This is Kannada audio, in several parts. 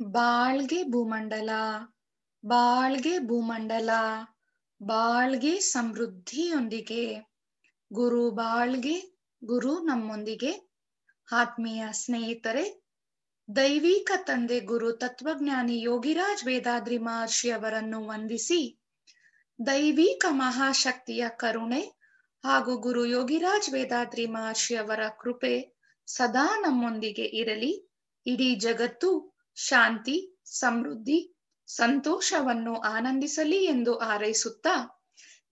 ಬಾಳ್ಗೆ ಭೂಮಂಡಲ ಬಾಳ್ಗೆ ಭೂಮಂಡಲ, ಬಾಳ್ಗೆ ಸಮೃದ್ಧಿಯೊಂದಿಗೆ, ಗುರು ಬಾಳ್ಗೆ, ಗುರು ನಮ್ಮೊಂದಿಗೆ. ಆತ್ಮೀಯ ಸ್ನೇಹಿತರೆ, ದೈವಿಕ ತಂದೆ ಗುರು ತತ್ವಜ್ಞಾನಿ ಯೋಗಿರಾಜ್ ವೇದಾದ್ರಿ ಮಹರ್ಷಿ ಅವರನ್ನು ವಂದಿಸಿ, ದೈವಿಕ ಮಹಾಶಕ್ತಿಯ ಕರುಣೆ ಹಾಗೂ ಗುರು ಯೋಗಿರಾಜ್ ವೇದಾದ್ರಿ ಮಹರ್ಷಿ ಅವರ ಕೃಪೆ ಸದಾ ನಮ್ಮೊಂದಿಗೆ ಇರಲಿ. ಇಡೀ ಜಗತ್ತು ಶಾಂತಿ, ಸಮೃದ್ಧಿ, ಸಂತೋಷವನ್ನು ಆನಂದಿಸಲಿ ಎಂದು ಹಾರೈಸುತ್ತಾ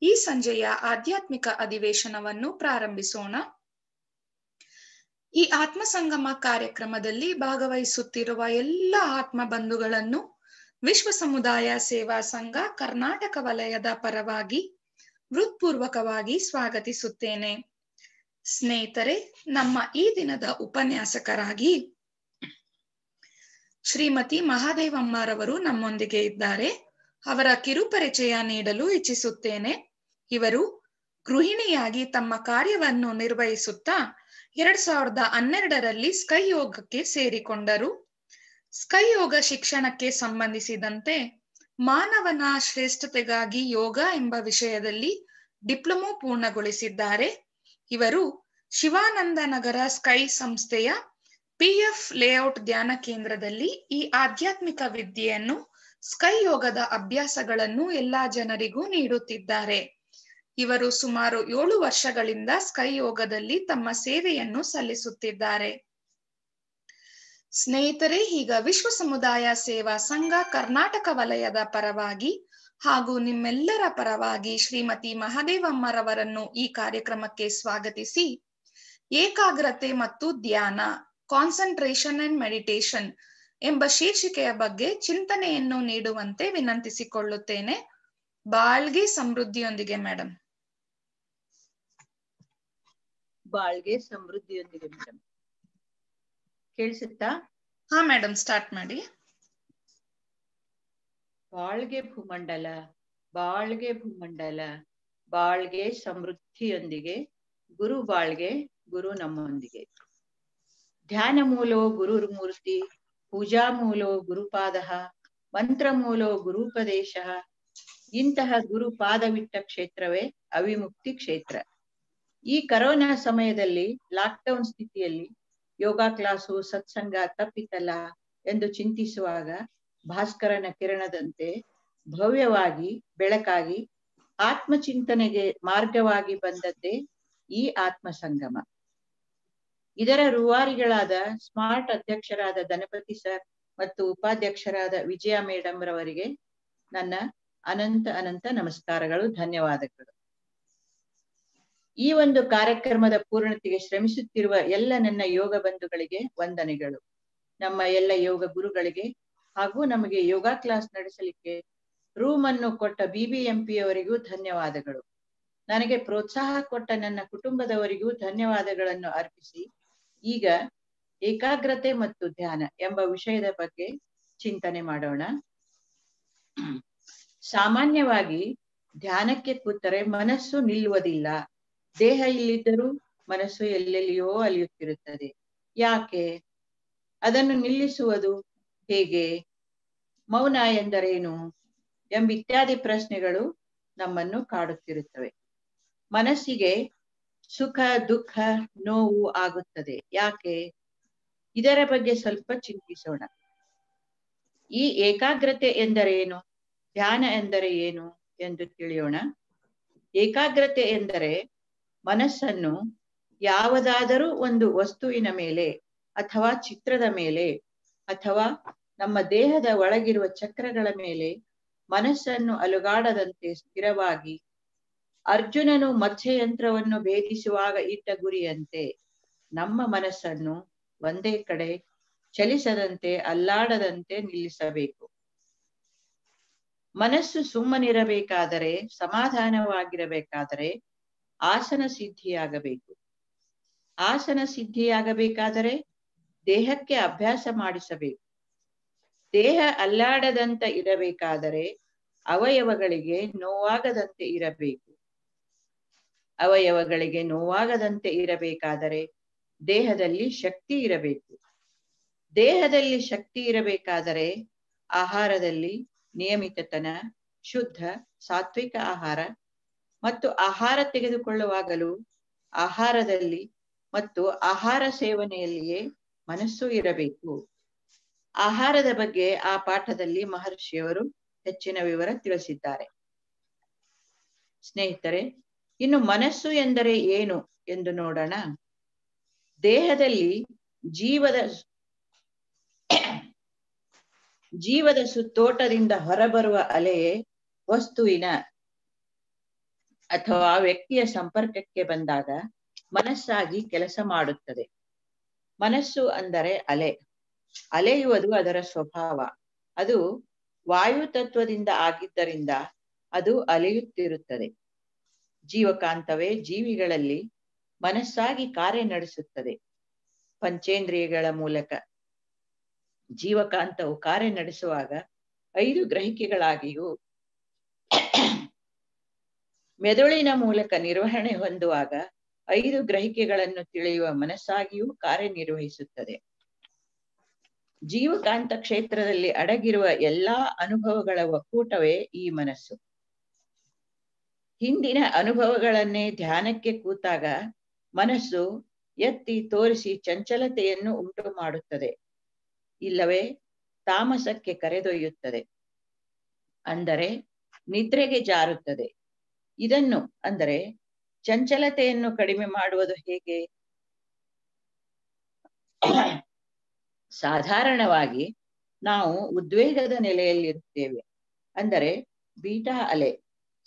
ಈ ಸಂಜೆಯ ಆಧ್ಯಾತ್ಮಿಕ ಅಧಿವೇಶನವನ್ನು ಪ್ರಾರಂಭಿಸೋಣ. ಈ ಆತ್ಮ ಸಂಗಮ ಕಾರ್ಯಕ್ರಮದಲ್ಲಿ ಭಾಗವಹಿಸುತ್ತಿರುವ ಎಲ್ಲ ಆತ್ಮ ಬಂಧುಗಳನ್ನು ವಿಶ್ವ ಸಮುದಾಯ ಸೇವಾ ಸಂಘ ಕರ್ನಾಟಕ ವಲಯದ ಪರವಾಗಿ ಹೃತ್ಪೂರ್ವಕವಾಗಿ ಸ್ವಾಗತಿಸುತ್ತೇನೆ. ಸ್ನೇಹಿತರೆ, ನಮ್ಮ ಈ ದಿನದ ಉಪನ್ಯಾಸಕರಾಗಿ ಶ್ರೀಮತಿ ಮಹಾದೇವಮ್ಮರವರು ನಮ್ಮೊಂದಿಗೆ ಇದ್ದಾರೆ. ಅವರ ಕಿರುಪರಿಚಯ ನೀಡಲು ಇಚ್ಛಿಸುತ್ತೇನೆ. ಇವರು ಗೃಹಿಣಿಯಾಗಿ ತಮ್ಮ ಕಾರ್ಯವನ್ನು ನಿರ್ವಹಿಸುತ್ತಾ ಎರಡ್ ಸಾವಿರದ ಹನ್ನೆರಡರಲ್ಲಿ ಸ್ಕೈ ಯೋಗಕ್ಕೆ ಸೇರಿಕೊಂಡರು. ಸ್ಕೈ ಯೋಗ ಶಿಕ್ಷಣಕ್ಕೆ ಸಂಬಂಧಿಸಿದಂತೆ ಮಾನವನ ಶ್ರೇಷ್ಠತೆಗಾಗಿ ಯೋಗ ಎಂಬ ವಿಷಯದಲ್ಲಿ ಡಿಪ್ಲೊಮೊ ಪೂರ್ಣಗೊಳಿಸಿದ್ದಾರೆ. ಇವರು ಶಿವಾನಂದ ನಗರ ಸ್ಕೈ ಸಂಸ್ಥೆಯ ಪಿಎಫ್ ಲೇಔಟ್ ಧ್ಯಾನ ಕೇಂದ್ರದಲ್ಲಿ ಈ ಆಧ್ಯಾತ್ಮಿಕ ವಿದ್ಯೆಯನ್ನು ಸ್ಕೈ ಯೋಗದ ಅಭ್ಯಾಸಗಳನ್ನು ಎಲ್ಲಾ ಜನರಿಗೂ ನೀಡುತ್ತಿದ್ದಾರೆ. ಇವರು ಸುಮಾರು ಏಳು ವರ್ಷಗಳಿಂದ ಸ್ಕೈ ಯೋಗದಲ್ಲಿ ತಮ್ಮ ಸೇವೆಯನ್ನು ಸಲ್ಲಿಸುತ್ತಿದ್ದಾರೆ. ಸ್ನೇಹಿತರೆ, ಈಗ ವಿಶ್ವ ಸಮುದಾಯ ಸೇವಾ ಸಂಘ ಕರ್ನಾಟಕ ವಲಯದ ಪರವಾಗಿ ಹಾಗೂ ನಿಮ್ಮೆಲ್ಲರ ಪರವಾಗಿ ಶ್ರೀಮತಿ ಮಹದೇವಮ್ಮರವರನ್ನು ಈ ಕಾರ್ಯಕ್ರಮಕ್ಕೆ ಸ್ವಾಗತಿಸಿ. ಏಕಾಗ್ರತೆ ಮತ್ತು ಧ್ಯಾನ. ಕಾನ್ಸಂಟ್ರೇಷನ್ ಅಂಡ್ ಮೆಡಿಟೇಷನ್ ಎಂಬ ಶೀರ್ಷಿಕೆಯ ಬಗ್ಗೆ ಚಿಂತನೆಯನ್ನು ನೀಡುವಂತೆ ವಿನಂತಿಸಿಕೊಳ್ಳುತ್ತೇನೆ. ಬಾಳ್ಗೆ ಸಮೃದ್ಧಿಯೊಂದಿಗೆ ಮೇಡಮ್ ಬಾಳ್ಗೆ ಸಮೃದ್ಧಿಯೊಂದಿಗೆ ಮೇಡಮ್ ಕೇಳಿಸುತ್ತಾ? ಹಾ ಮೇಡಮ್ ಸ್ಟಾರ್ಟ್ ಮಾಡಿ. ಬಾಳ್ಗೆ ಭೂಮಂಡಲ ಬಾಳ್ಗೆ ಭೂಮಂಡಲ ಬಾಳ್ಗೆ ಸಮೃದ್ಧಿಯೊಂದಿಗೆ ಗುರು ಬಾಳ್ಗೆ ಗುರು ನಮ್ಮೊಂದಿಗೆ. ಧ್ಯಾನ ಮೂಲೋ ಗುರುರ್ಮೂರ್ತಿ ಪೂಜಾ ಮೂಲೋ ಗುರುಪಾದ ಮಂತ್ರ ಮೂಲೋ ಗುರುಪದೇಶ. ಇಂತಹ ಗುರುಪಾದವಿಟ್ಟ ಕ್ಷೇತ್ರವೇ ಅವಿಮುಕ್ತಿ ಕ್ಷೇತ್ರ. ಈ ಕರೋನಾ ಸಮಯದಲ್ಲಿ ಲಾಕ್ಡೌನ್ ಸ್ಥಿತಿಯಲ್ಲಿ ಯೋಗ ಕ್ಲಾಸು, ಸತ್ಸಂಗ ತಪ್ಪಿತಲ್ಲ ಎಂದು ಚಿಂತಿಸುವಾಗ ಭಾಸ್ಕರನ ಕಿರಣದಂತೆ ಭವ್ಯವಾಗಿ, ಬೆಳಕಾಗಿ, ಆತ್ಮಚಿಂತನೆಗೆ ಮಾರ್ಗವಾಗಿ ಬಂದದ್ದೇ ಈ ಆತ್ಮ ಸಂಗಮ ಇದರ ರೂವಾರಿಗಳಾದ ಸ್ಮಾರ್ಟ್ ಅಧ್ಯಕ್ಷರಾದ ಧನಪತಿ ಸರ್ ಮತ್ತು ಉಪಾಧ್ಯಕ್ಷರಾದ ವಿಜಯ ಮೇಡಮ್ ರವರಿಗೆ ನನ್ನ ಅನಂತ ಅನಂತ ನಮಸ್ಕಾರಗಳು, ಧನ್ಯವಾದಗಳು. ಈ ಒಂದು ಕಾರ್ಯಕ್ರಮದ ಪೂರ್ಣತೆಗೆ ಶ್ರಮಿಸುತ್ತಿರುವ ಎಲ್ಲ ನನ್ನ ಯೋಗ ಬಂಧುಗಳಿಗೆ ವಂದನೆಗಳು. ನಮ್ಮ ಎಲ್ಲ ಯೋಗ ಗುರುಗಳಿಗೆ ಹಾಗೂ ನಮಗೆ ಯೋಗ ಕ್ಲಾಸ್ ನಡೆಸಲಿಕ್ಕೆ ರೂಮ್ ಅನ್ನು ಕೊಟ್ಟ ಬಿಬಿಎಂಪಿಯವರಿಗೂ ಧನ್ಯವಾದಗಳು. ನನಗೆ ಪ್ರೋತ್ಸಾಹ ಕೊಟ್ಟ ನನ್ನ ಕುಟುಂಬದವರಿಗೂ ಧನ್ಯವಾದಗಳನ್ನು ಅರ್ಪಿಸಿ ಈಗ ಏಕಾಗ್ರತೆ ಮತ್ತು ಧ್ಯಾನ ಎಂಬ ವಿಷಯದ ಬಗ್ಗೆ ಚಿಂತನೆ ಮಾಡೋಣ. ಸಾಮಾನ್ಯವಾಗಿ ಧ್ಯಾನಕ್ಕೆ ಕೂತರೆ ಮನಸ್ಸು ನಿಲ್ಲುವುದಿಲ್ಲ. ದೇಹ ಇಲ್ಲಿದ್ದರೂ ಮನಸ್ಸು ಎಲ್ಲೆಲ್ಲಿಯೋ ಅಲಿಯುತ್ತಿರುತ್ತದೆ. ಯಾಕೆ? ಅದನ್ನು ನಿಲ್ಲಿಸುವುದು ಹೇಗೆ? ಮೌನ ಎಂದರೇನು? ಎಂಬಿತ್ಯಾದಿ ಪ್ರಶ್ನೆಗಳು ನಮ್ಮನ್ನು ಕಾಡುತ್ತಿರುತ್ತವೆ. ಮನಸ್ಸಿಗೆ ಸುಖ, ದುಃಖ, ನೋವು ಆಗುತ್ತದೆ. ಯಾಕೆ? ಇದರ ಬಗ್ಗೆ ಸ್ವಲ್ಪ ಚಿಂತಿಸೋಣ. ಈ ಏಕಾಗ್ರತೆ ಎಂದರೇನು ಧ್ಯಾನ ಎಂದರೆ ಏನು ಎಂದು ತಿಳಿಯೋಣ. ಏಕಾಗ್ರತೆ ಎಂದರೆ ಮನಸ್ಸನ್ನು ಯಾವುದಾದರೂ ಒಂದು ವಸ್ತುವಿನ ಮೇಲೆ ಅಥವಾ ಚಿತ್ರದ ಮೇಲೆ ಅಥವಾ ನಮ್ಮ ದೇಹದ ಒಳಗಿರುವ ಚಕ್ರಗಳ ಮೇಲೆ ಮನಸ್ಸನ್ನು ಅಲುಗಾಡದಂತೆ ಸ್ಥಿರವಾಗಿ ಅರ್ಜುನನು ಮತ್ಸ್ಯಯಂತ್ರವನ್ನು ಭೇದಿಸುವಾಗ ಇಟ್ಟ ಗುರಿಯಂತೆ. ನಮ್ಮ ಮನಸ್ಸನ್ನು ಒಂದೇ ಕಡೆ ಚಲಿಸದಂತೆ, ಅಲ್ಲಾಡದಂತೆ ನಿಲ್ಲಿಸಬೇಕು. ಮನಸ್ಸು ಸುಮ್ಮನಿರಬೇಕಾದರೆ, ಸಮಾಧಾನವಾಗಿರಬೇಕಾದರೆ ಆಸನ ಸಿದ್ಧಿಯಾಗಬೇಕು. ಆಸನ ಸಿದ್ಧಿಯಾಗಬೇಕಾದರೆ ದೇಹಕ್ಕೆ ಅಭ್ಯಾಸ ಮಾಡಿಸಬೇಕು. ದೇಹ ಅಲ್ಲಾಡದಂತ ಇರಬೇಕಾದರೆ ಅವಯವಗಳಿಗೆ ನೋವಾಗದಂತೆ ಇರಬೇಕು. ಅವಯವಗಳಿಗೆ ನೋವಾಗದಂತೆ ಇರಬೇಕಾದರೆ ದೇಹದಲ್ಲಿ ಶಕ್ತಿ ಇರಬೇಕು. ದೇಹದಲ್ಲಿ ಶಕ್ತಿ ಇರಬೇಕಾದರೆ ಆಹಾರದಲ್ಲಿ ನಿಯಮಿತತನ, ಶುದ್ಧ, ಸಾತ್ವಿಕ ಆಹಾರ ಮತ್ತು ಆಹಾರ ತೆಗೆದುಕೊಳ್ಳುವಾಗಲೂ ಆಹಾರದಲ್ಲಿ ಮತ್ತು ಆಹಾರ ಸೇವನೆಯಲ್ಲಿಯೇ ಮನಸ್ಸು ಇರಬೇಕು. ಆಹಾರದ ಬಗ್ಗೆ ಆ ಪಾಠದಲ್ಲಿ ಮಹರ್ಷಿಯವರು ಹೆಚ್ಚಿನ ವಿವರ ತಿಳಿಸಿದ್ದಾರೆ. ಸ್ನೇಹಿತರೆ ಇನ್ನು ಮನಸ್ಸು ಎಂದರೆ ಏನು ಎಂದು ನೋಡೋಣ. ದೇಹದಲ್ಲಿ ಜೀವದ ಜೀವದ ಸುತ್ತೋಟದಿಂದ ಹೊರಬರುವ ಅಲೆಯೇ ವಸ್ತುವಿನ ಅಥವಾ ವ್ಯಕ್ತಿಯ ಸಂಪರ್ಕಕ್ಕೆ ಬಂದಾಗ ಮನಸ್ಸಾಗಿ ಕೆಲಸ ಮಾಡುತ್ತದೆ. ಮನಸ್ಸು ಅಂದರೆ ಅಲೆ. ಅಲೆಯುವುದು ಅದರ ಸ್ವಭಾವ. ಅದು ವಾಯು ತತ್ವದಿಂದ ಆಗಿದ್ದರಿಂದ ಅದು ಅಲೆಯುತ್ತಿರುತ್ತದೆ. ಜೀವಕಾಂತವೇ ಜೀವಿಗಳಲ್ಲಿ ಮನಸ್ಸಾಗಿ ಕಾರ್ಯ ನಡೆಸುತ್ತದೆ. ಪಂಚೇಂದ್ರಿಯಗಳ ಮೂಲಕ ಜೀವಕಾಂತವು ಕಾರ್ಯ ನಡೆಸುವಾಗ ಐದು ಗ್ರಹಿಕೆಗಳಾಗಿಯೂ ಮೆದುಳಿನ ಮೂಲಕ ನಿರ್ವಹಣೆ ಹೊಂದುವಾಗ ಐದು ಗ್ರಹಿಕೆಗಳನ್ನು ತಿಳಿಯುವ ಮನಸ್ಸಾಗಿಯೂ ಕಾರ್ಯನಿರ್ವಹಿಸುತ್ತದೆ. ಜೀವಕಾಂತ ಕ್ಷೇತ್ರದಲ್ಲಿ ಅಡಗಿರುವ ಎಲ್ಲಾ ಅನುಭವಗಳ ಒಕ್ಕೂಟವೇ ಈ ಮನಸ್ಸು. ಹಿಂದಿನ ಅನುಭವಗಳನ್ನೇ ಧ್ಯಾನಕ್ಕೆ ಕೂತಾಗ ಮನಸ್ಸು ಎತ್ತಿ ತೋರಿಸಿ ಚಂಚಲತೆಯನ್ನು ಉಂಟು ಮಾಡುತ್ತದೆ. ಇಲ್ಲವೇ ತಾಮಸಕ್ಕೆ ಕರೆದೊಯ್ಯುತ್ತದೆ. ಅಂದರೆ ನಿದ್ರೆಗೆ ಜಾರುತ್ತದೆ. ಇದನ್ನು ಅಂದರೆ ಚಂಚಲತೆಯನ್ನು ಕಡಿಮೆ ಮಾಡುವುದು ಹೇಗೆ? ಸಾಧಾರಣವಾಗಿ ನಾವು ಉದ್ವೇಗದ ನೆಲೆಯಲ್ಲಿರುತ್ತೇವೆ. ಅಂದರೆ ಬೀಟಾ ಅಲೆ.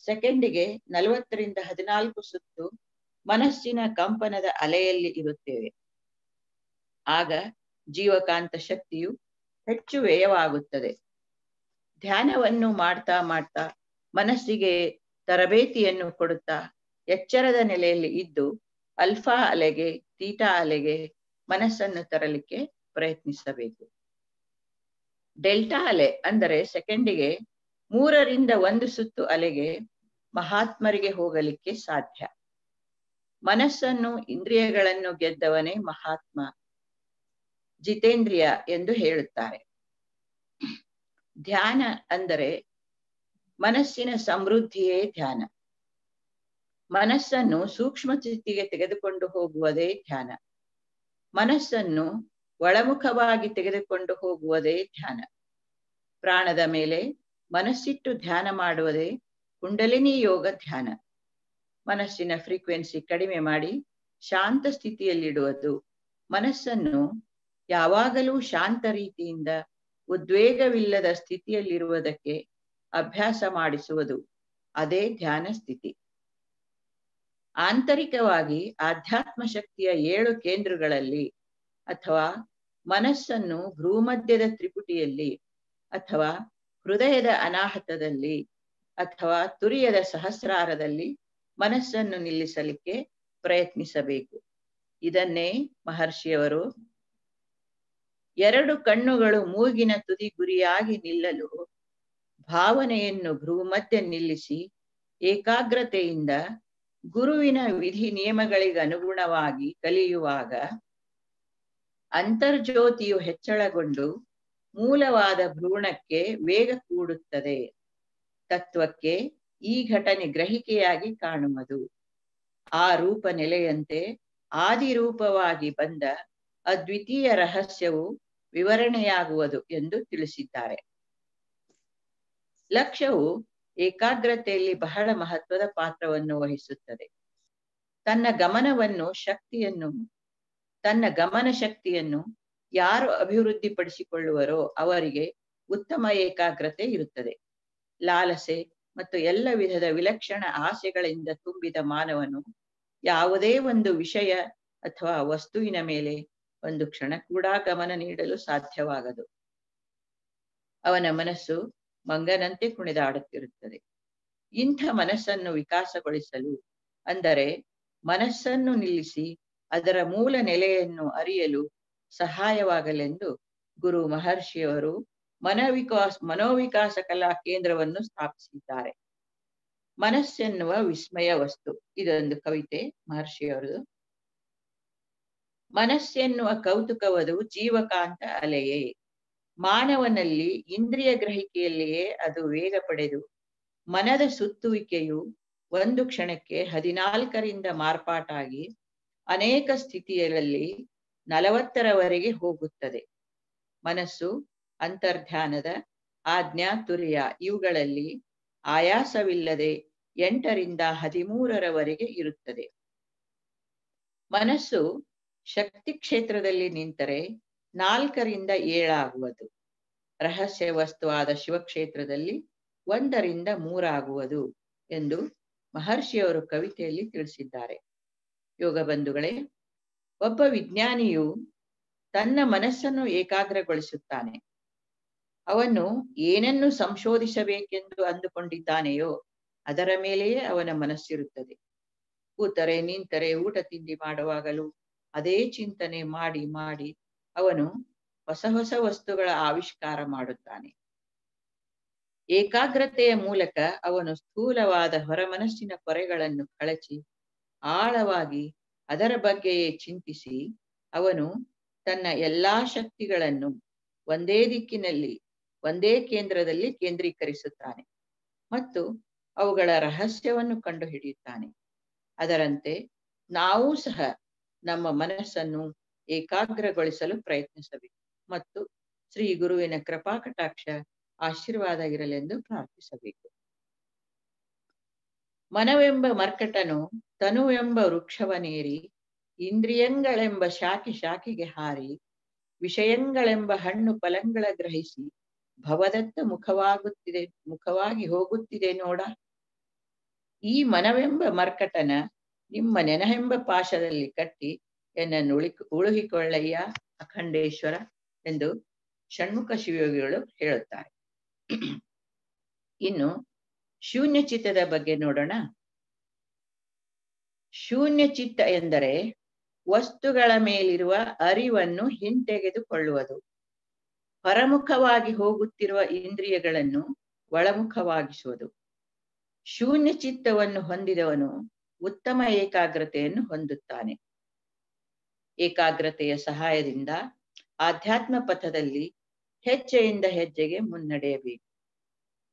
ಸೆಕೆಂಡಿಗೆ ನಲವತ್ತರಿಂದ ಹದಿನಾಲ್ಕು ಸುತ್ತು ಮನಸ್ಸಿನ ಕಂಪನದ ಅಲೆಯಲ್ಲಿ ಇರುತ್ತೇವೆ. ಆಗ ಜೀವಕಾಂತ ಶಕ್ತಿಯು ಹೆಚ್ಚು ವ್ಯಯವಾಗುತ್ತದೆ. ಧ್ಯಾನವನ್ನು ಮಾಡ್ತಾ ಮಾಡ್ತಾ ಮನಸ್ಸಿಗೆ ತರಬೇತಿಯನ್ನು ಕೊಡುತ್ತಾ ಎಚ್ಚರದ ನೆಲೆಯಲ್ಲಿ ಇದ್ದು ಅಲ್ಫಾ ಅಲೆಗೆ, ತೀಟಾ ಅಲೆಗೆ ಮನಸ್ಸನ್ನು ತರಲಿಕ್ಕೆ ಪ್ರಯತ್ನಿಸಬೇಕು. ಡೆಲ್ಟಾ ಅಲೆ ಅಂದರೆ ಸೆಕೆಂಡಿಗೆ ಮೂರರಿಂದ ಒಂದು ಸುತ್ತು ಅಲೆಗೆ ಮಹಾತ್ಮರಿಗೆ ಹೋಗಲಿಕ್ಕೆ ಸಾಧ್ಯ. ಮನಸ್ಸನ್ನು, ಇಂದ್ರಿಯಗಳನ್ನು ಗೆದ್ದವನೇ ಮಹಾತ್ಮ, ಜಿತೇಂದ್ರಿಯ ಎಂದು ಹೇಳುತ್ತಾರೆ. ಧ್ಯಾನ ಅಂದರೆ ಮನಸ್ಸಿನ ಸಮೃದ್ಧಿಯೇ ಧ್ಯಾನ. ಮನಸ್ಸನ್ನು ಸೂಕ್ಷ್ಮ ಸ್ಥಿತಿಗೆ ತೆಗೆದುಕೊಂಡು ಹೋಗುವುದೇ ಧ್ಯಾನ. ಮನಸ್ಸನ್ನು ಒಳಮುಖವಾಗಿ ತೆಗೆದುಕೊಂಡು ಹೋಗುವುದೇ ಧ್ಯಾನ. ಪ್ರಾಣದ ಮೇಲೆ ಮನಸ್ಸಿಟ್ಟು ಧ್ಯಾನ ಮಾಡುವುದೇ ಕುಂಡಲಿನಿ ಯೋಗ ಧ್ಯಾನ. ಮನಸ್ಸಿನ ಫ್ರೀಕ್ವೆನ್ಸಿ ಕಡಿಮೆ ಮಾಡಿ ಶಾಂತ ಸ್ಥಿತಿಯಲ್ಲಿಡುವುದು. ಮನಸ್ಸನ್ನು ಯಾವಾಗಲೂ ಶಾಂತ ರೀತಿಯಿಂದ ಉದ್ವೇಗವಿಲ್ಲದ ಸ್ಥಿತಿಯಲ್ಲಿರುವುದಕ್ಕೆ ಅಭ್ಯಾಸ ಮಾಡಿಸುವುದು ಅದೇ ಧ್ಯಾನ ಸ್ಥಿತಿ. ಆಂತರಿಕವಾಗಿ ಆಧ್ಯಾತ್ಮ ಶಕ್ತಿಯ ಏಳು ಕೇಂದ್ರಗಳಲ್ಲಿ ಅಥವಾ ಮನಸ್ಸನ್ನು ಭ್ರೂಮಧ್ಯದ ತ್ರಿಪುಟಿಯಲ್ಲಿ ಅಥವಾ ಹೃದಯದ ಅನಾಹತದಲ್ಲಿ ಅಥವಾ ತುರಿಯದ ಸಹಸ್ರಾರದಲ್ಲಿ ಮನಸ್ಸನ್ನು ನಿಲ್ಲಿಸಲಿಕ್ಕೆ ಪ್ರಯತ್ನಿಸಬೇಕು. ಇದನ್ನೇ ಮಹರ್ಷಿಯವರು ಎರಡು ಕಣ್ಣುಗಳು ಮೂಗಿನ ತುದಿ ಗುರಿಯಾಗಿ ನಿಲ್ಲಲು ಭಾವನೆಯನ್ನು ಭ್ರೂಮಧ್ಯ ನಿಲ್ಲಿಸಿ ಏಕಾಗ್ರತೆಯಿಂದ ಗುರುವಿನ ವಿಧಿ ನಿಯಮಗಳಿಗೆ ಅನುಗುಣವಾಗಿ ಕಲಿಯುವಾಗ ಅಂತರ್ಜ್ಯೋತಿಯು ಹೆಚ್ಚಳಗೊಂಡು ಮೂಲವಾದ ಭ್ರೂಣಕ್ಕೆ ವೇಗ ಕೂಡುತ್ತದೆ. ತತ್ವಕ್ಕೆ ಈ ಘಟನೆ ಗ್ರಹಿಕೆಯಾಗಿ ಕಾಣುವುದು. ಆ ರೂಪ ನೆಲೆಯಂತೆ ಆದಿರೂಪವಾಗಿ ಬಂದ ಅದ್ವಿತೀಯ ರಹಸ್ಯವು ವಿವರಣೆಯಾಗುವುದು ಎಂದು ತಿಳಿಸಿದ್ದಾರೆ. ಲಕ್ಷ್ಯವು ಏಕಾಗ್ರತೆಯಲ್ಲಿ ಬಹಳ ಮಹತ್ವದ ಪಾತ್ರವನ್ನು ವಹಿಸುತ್ತದೆ. ತನ್ನ ಗಮನವನ್ನು ಶಕ್ತಿಯನ್ನು, ತನ್ನ ಗಮನ ಶಕ್ತಿಯನ್ನು ಯಾರು ಅಭಿವೃದ್ಧಿಪಡಿಸಿಕೊಳ್ಳುವರೋ ಅವರಿಗೆ ಉತ್ತಮ ಏಕಾಗ್ರತೆ ಇರುತ್ತದೆ. ಲಾಲಸೆ ಮತ್ತು ಎಲ್ಲ ವಿಧದ ವಿಲಕ್ಷಣ ಆಸೆಗಳಿಂದ ತುಂಬಿದ ಮಾನವನು ಯಾವುದೇ ಒಂದು ವಿಷಯ ಅಥವಾ ವಸ್ತುವಿನ ಮೇಲೆ ಒಂದು ಕ್ಷಣ ಕೂಡ ಗಮನ ನೀಡಲು ಸಾಧ್ಯವಾಗದು. ಅವನ ಮನಸ್ಸು ಮಂಗನಂತೆ ಕುಣಿದಾಡುತ್ತಿರುತ್ತದೆ. ಇಂಥ ಮನಸ್ಸನ್ನು ವಿಕಾಸಗೊಳಿಸಲು ಅಂದರೆ ಮನಸ್ಸನ್ನು ನಿಲ್ಲಿಸಿ ಅದರ ಮೂಲ ನೆಲೆಯನ್ನು ಅರಿಯಲು ಸಹಾಯವಾಗಲೆಂದು ಗುರು ಮಹರ್ಷಿಯವರು ಮನೋವಿಕಾಸ್, ಮನೋವಿಕಾಸ ಕಲಾ ಕೇಂದ್ರವನ್ನು ಸ್ಥಾಪಿಸಿದ್ದಾರೆ. ಮನಸ್ಸೆನ್ನುವ ವಿಸ್ಮಯ ವಸ್ತು. ಇದೊಂದು ಕವಿತೆ ಮಹರ್ಷಿಯವರದು ಮನಸ್ಸೆನ್ನುವ ಕೌತುಕವದು ಜೀವಕಾಂತ ಅಲೆಯೇ. ಮಾನವನಲ್ಲಿ ಇಂದ್ರಿಯ ಗ್ರಹಿಕೆಯಲ್ಲಿಯೇ ಅದು ವೇಗ ಪಡೆದು, ಮನದ ಸುತ್ತುವಿಕೆಯು ಒಂದು ಕ್ಷಣಕ್ಕೆ ಹದಿನಾಲ್ಕರಿಂದ ಮಾರ್ಪಾಟಾಗಿ ಅನೇಕ ಸ್ಥಿತಿಯಲ್ಲಿ ನಲವತ್ತರವರೆಗೆ ಹೋಗುತ್ತದೆ. ಮನಸ್ಸು, ಅಂತರ್ಧ್ಯಾನದ, ಆಜ್ಞಾ, ತುರ್ಯ ಇವುಗಳಲ್ಲಿ ಆಯಾಸವಿಲ್ಲದೆ ಎಂಟರಿಂದ ಹದಿಮೂರರವರೆಗೆ ಇರುತ್ತದೆ. ಮನಸ್ಸು ಶಕ್ತಿ ಕ್ಷೇತ್ರದಲ್ಲಿ ನಿಂತರೆ ನಾಲ್ಕರಿಂದ ಏಳಾಗುವುದು. ರಹಸ್ಯ ವಸ್ತುವಾದ ಶಿವಕ್ಷೇತ್ರದಲ್ಲಿ ಒಂದರಿಂದ ಮೂರಾಗುವುದು ಎಂದು ಮಹರ್ಷಿಯವರು ಕವಿತೆಯಲ್ಲಿ ತಿಳಿಸಿದ್ದಾರೆ. ಯೋಗ ಬಂಧುಗಳೇ ಒಬ್ಬ ವಿಜ್ಞಾನಿಯು ತನ್ನ ಮನಸ್ಸನ್ನು ಏಕಾಗ್ರಗೊಳಿಸುತ್ತಾನೆ. ಅವನು ಏನನ್ನು ಸಂಶೋಧಿಸಬೇಕೆಂದು ಅಂದುಕೊಂಡಿದ್ದಾನೆಯೋ ಅದರ ಮೇಲೆಯೇ ಅವನ ಮನಸ್ಸಿರುತ್ತದೆ. ಕೂತರೆ, ನಿಂತರೆ, ಊಟ ತಿಂಡಿ ಮಾಡುವಾಗಲೂ ಅದೇ ಚಿಂತನೆ ಮಾಡಿ ಮಾಡಿ ಅವನು ಹೊಸ ಹೊಸ ವಸ್ತುಗಳ ಆವಿಷ್ಕಾರ ಮಾಡುತ್ತಾನೆ. ಏಕಾಗ್ರತೆಯ ಮೂಲಕ ಅವನು ಸ್ಥೂಲವಾದ ಹೊರಮನಸ್ಸಿನ ಪೊರೆಗಳನ್ನು ಕಳಚಿ ಆಳವಾಗಿ ಅದರ ಬಗ್ಗೆಯೇ ಚಿಂತಿಸಿ, ಅವನು ತನ್ನ ಎಲ್ಲಾ ಶಕ್ತಿಗಳನ್ನು ಒಂದೇ ದಿಕ್ಕಿನಲ್ಲಿ, ಒಂದೇ ಕೇಂದ್ರದಲ್ಲಿ ಕೇಂದ್ರೀಕರಿಸುತ್ತಾನೆ ಮತ್ತು ಅವುಗಳ ರಹಸ್ಯವನ್ನು ಕಂಡುಹಿಡಿಯುತ್ತಾನೆ. ಅದರಂತೆ ನಾವು ಸಹ ನಮ್ಮ ಮನಸ್ಸನ್ನು ಏಕಾಗ್ರಗೊಳಿಸಲು ಪ್ರಯತ್ನಿಸಬೇಕು ಮತ್ತು ಶ್ರೀ ಗುರುವಿನ ಕೃಪಾ ಕಟಾಕ್ಷ ಆಶೀರ್ವಾದ ಇರಲೆಂದು ಪ್ರಾರ್ಥಿಸಬೇಕು. ಮನವೆಂಬ ಮರ್ಕಟನು ತನುವೆಂಬ ವೃಕ್ಷವನೇರಿ, ಇಂದ್ರಿಯಂಗಳೆಂಬ ಶಾಖೆ ಶಾಖೆಗೆ ಹಾರಿ, ವಿಷಯಂಗಳೆಂಬ ಹಣ್ಣು ಫಲಂಗಳ ಗ್ರಹಿಸಿ, ಭವದತ್ತ ಮುಖವಾಗುತ್ತಿದೆ, ಮುಖವಾಗಿ ಹೋಗುತ್ತಿದೆ ನೋಡ. ಈ ಮನವೆಂಬ ಮರ್ಕಟನ ನಿಮ್ಮ ನೆನಹೆಂಬ ಪಾಶದಲ್ಲಿ ಕಟ್ಟಿ ಎನ್ನನ್ನು ಉಳಿ ಉಳುಹಿಕೊಳ್ಳಯ್ಯ ಅಖಂಡೇಶ್ವರ ಎಂದು ಷಣ್ಮುಖ ಶಿವಯೋಗಿಗಳು ಹೇಳುತ್ತಾರೆ. ಇನ್ನು ಶೂನ್ಯ ಚಿತ್ತದ ಬಗ್ಗೆ ನೋಡೋಣ. ಶೂನ್ಯ ಚಿತ್ತ ಎಂದರೆ ವಸ್ತುಗಳ ಮೇಲಿರುವ ಅರಿವನ್ನು ಹಿಂತೆಗೆದುಕೊಳ್ಳುವುದು. ಹೊರಮುಖವಾಗಿ ಹೋಗುತ್ತಿರುವ ಇಂದ್ರಿಯಗಳನ್ನು ಒಳಮುಖವಾಗಿಸುವುದು. ಶೂನ್ಯ ಚಿತ್ತವನ್ನು ಹೊಂದಿದವನು ಉತ್ತಮ ಏಕಾಗ್ರತೆಯನ್ನು ಹೊಂದುತ್ತಾನೆ. ಏಕಾಗ್ರತೆಯ ಸಹಾಯದಿಂದ ಆಧ್ಯಾತ್ಮ ಪಥದಲ್ಲಿ ಹೆಜ್ಜೆಯಿಂದ ಹೆಜ್ಜೆಗೆ ಮುನ್ನಡೆಯಬೇಕು.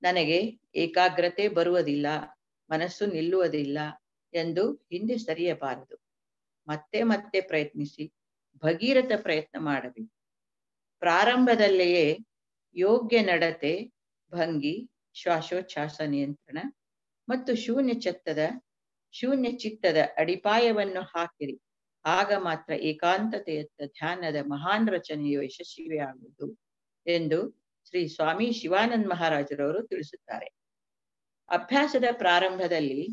ನನಗೆ ಏಕಾಗ್ರತೆ ಬರುವುದಿಲ್ಲ, ಮನಸ್ಸು ನಿಲ್ಲುವುದಿಲ್ಲ ಎಂದು ಹಿಂದೆ ಸರಿಯಬಾರದು. ಮತ್ತೆ ಮತ್ತೆ ಪ್ರಯತ್ನಿಸಿ, ಭಗೀರಥ ಪ್ರಯತ್ನ ಮಾಡಬೇಕು. ಪ್ರಾರಂಭದಲ್ಲಿಯೇ ಯೋಗ್ಯ ನಡತೆ, ಭಂಗಿ ಶ್ವಾಸೋಚ್ಛ್ವಾಸ ನಿಯಂತ್ರಣ ಮತ್ತು ಶೂನ್ಯ ಚತ್ತದ, ಶೂನ್ಯ ಚಿತ್ತದ ಅಡಿಪಾಯವನ್ನು ಹಾಕಿರಿ. ಆಗ ಮಾತ್ರ ಏಕಾಂತತೆಯತ್ತ ಧ್ಯಾನದ ಮಹಾನ್ ರಚನೆಯು ಯಶಸ್ವಿಯಾಗುವುದು ಎಂದು ಶ್ರೀ ಸ್ವಾಮಿ ಶಿವಾನಂದ ಮಹಾರಾಜರವರು ತಿಳಿಸುತ್ತಾರೆ. ಅಭ್ಯಾಸದ ಪ್ರಾರಂಭದಲ್ಲಿ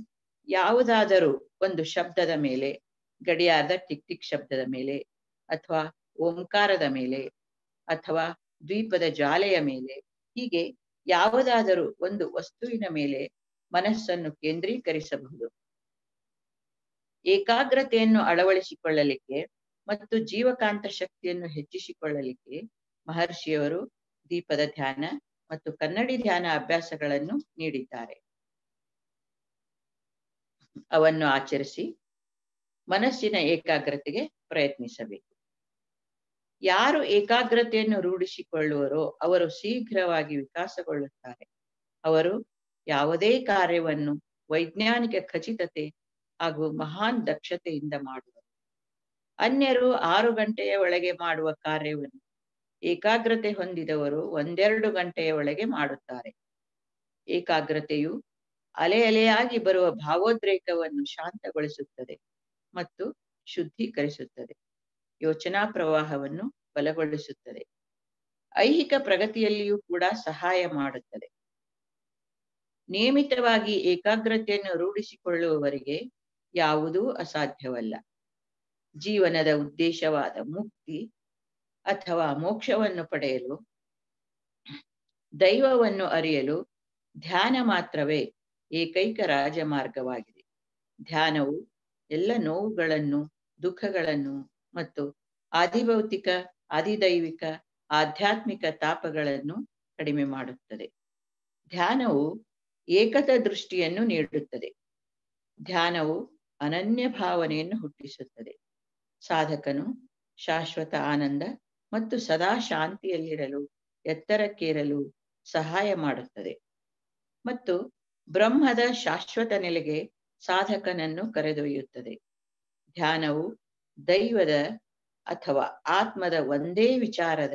ಯಾವುದಾದರೂ ಒಂದು ಶಬ್ದದ ಮೇಲೆ, ಗಡಿಯಾರದ ಟಿಕ್ ಟಿಕ್ ಶಬ್ದದ ಮೇಲೆ, ಅಥವಾ ಓಂಕಾರದ ಮೇಲೆ, ಅಥವಾ ದ್ವೀಪದ ಜಾಲೆಯ ಮೇಲೆ, ಹೀಗೆ ಯಾವುದಾದರೂ ಒಂದು ವಸ್ತುವಿನ ಮೇಲೆ ಮನಸ್ಸನ್ನು ಕೇಂದ್ರೀಕರಿಸಬಹುದು. ಏಕಾಗ್ರತೆಯನ್ನು ಅಳವಡಿಸಿಕೊಳ್ಳಲಿಕ್ಕೆ ಮತ್ತು ಜೀವಕಾಂತ ಶಕ್ತಿಯನ್ನು ಹೆಚ್ಚಿಸಿಕೊಳ್ಳಲಿಕ್ಕೆ ಮಹರ್ಷಿಯವರು ದೀಪದ ಧ್ಯಾನ ಮತ್ತು ಕನ್ನಡಿ ಧ್ಯಾನ ಅಭ್ಯಾಸಗಳನ್ನು ನೀಡಿದ್ದಾರೆ. ಅವನ್ನು ಆಚರಿಸಿ ಮನಸ್ಸಿನ ಏಕಾಗ್ರತೆಗೆ ಪ್ರಯತ್ನಿಸಬೇಕು. ಯಾರು ಏಕಾಗ್ರತೆಯನ್ನು ರೂಢಿಸಿಕೊಳ್ಳುವರೋ ಅವರು ಶೀಘ್ರವಾಗಿ ವಿಕಾಸಗೊಳ್ಳುತ್ತಾರೆ. ಅವರು ಯಾವುದೇ ಕಾರ್ಯವನ್ನು ವೈಜ್ಞಾನಿಕ ಖಚಿತತೆ ಹಾಗೂ ಮಹಾನ್ ದಕ್ಷತೆಯಿಂದ ಮಾಡುವರು. ಅನ್ಯರು ಆರು ಗಂಟೆಯ ಒಳಗೆ ಮಾಡುವ ಕಾರ್ಯವನ್ನು ಏಕಾಗ್ರತೆ ಹೊಂದಿದವರು ಒಂದೆರಡು ಗಂಟೆಯ ಒಳಗೆ ಮಾಡುತ್ತಾರೆ. ಏಕಾಗ್ರತೆಯು ಅಲೆ ಅಲೆಯಾಗಿ ಬರುವ ಭಾವೋದ್ರೇಕವನ್ನು ಶಾಂತಗೊಳಿಸುತ್ತದೆ ಮತ್ತು ಶುದ್ಧೀಕರಿಸುತ್ತದೆ. ಯೋಚನಾ ಪ್ರವಾಹವನ್ನು ಬಲಗೊಳಿಸುತ್ತದೆ. ಐಹಿಕ ಪ್ರಗತಿಯಲ್ಲಿಯೂ ಕೂಡ ಸಹಾಯ ಮಾಡುತ್ತದೆ. ನಿಯಮಿತವಾಗಿ ಏಕಾಗ್ರತೆಯನ್ನು ರೂಢಿಸಿಕೊಳ್ಳುವವರಿಗೆ ಯಾವುದೂ ಅಸಾಧ್ಯವಲ್ಲ. ಜೀವನದ ಉದ್ದೇಶವಾದ ಮುಕ್ತಿ ಅಥವಾ ಮೋಕ್ಷವನ್ನು ಪಡೆಯಲು, ದೈವವನ್ನು ಅರಿಯಲು ಧ್ಯಾನ ಮಾತ್ರವೇ ಏಕೈಕ ರಾಜಮಾರ್ಗವಾಗಿದೆ. ಧ್ಯಾನವು ಎಲ್ಲ ನೋವುಗಳನ್ನು, ದುಃಖಗಳನ್ನು ಮತ್ತು ಆದಿಭೌತಿಕ, ಆದಿದೈವಿಕ, ಆಧ್ಯಾತ್ಮಿಕ ತಾಪಗಳನ್ನು ಕಡಿಮೆ ಮಾಡುತ್ತದೆ. ಧ್ಯಾನವು ಏಕತ ದೃಷ್ಟಿಯನ್ನು ನೀಡುತ್ತದೆ. ಧ್ಯಾನವು ಅನನ್ಯ ಭಾವನೆಯನ್ನು ಹುಟ್ಟಿಸುತ್ತದೆ. ಸಾಧಕನು ಶಾಶ್ವತ ಆನಂದ ಮತ್ತು ಸದಾ ಶಾಂತಿಯಲ್ಲಿರಲು, ಎತ್ತರಕ್ಕೇರಲು ಸಹಾಯ ಮಾಡುತ್ತದೆ. ಮತ್ತು ಬ್ರಹ್ಮದ ಶಾಶ್ವತ ನೆಲೆಗೆ ಸಾಧಕನನ್ನು ಕರೆದೊಯ್ಯುತ್ತದೆ. ಧ್ಯಾನವು ದೈವದ ಅಥವಾ ಆತ್ಮದ ಒಂದೇ ವಿಚಾರದ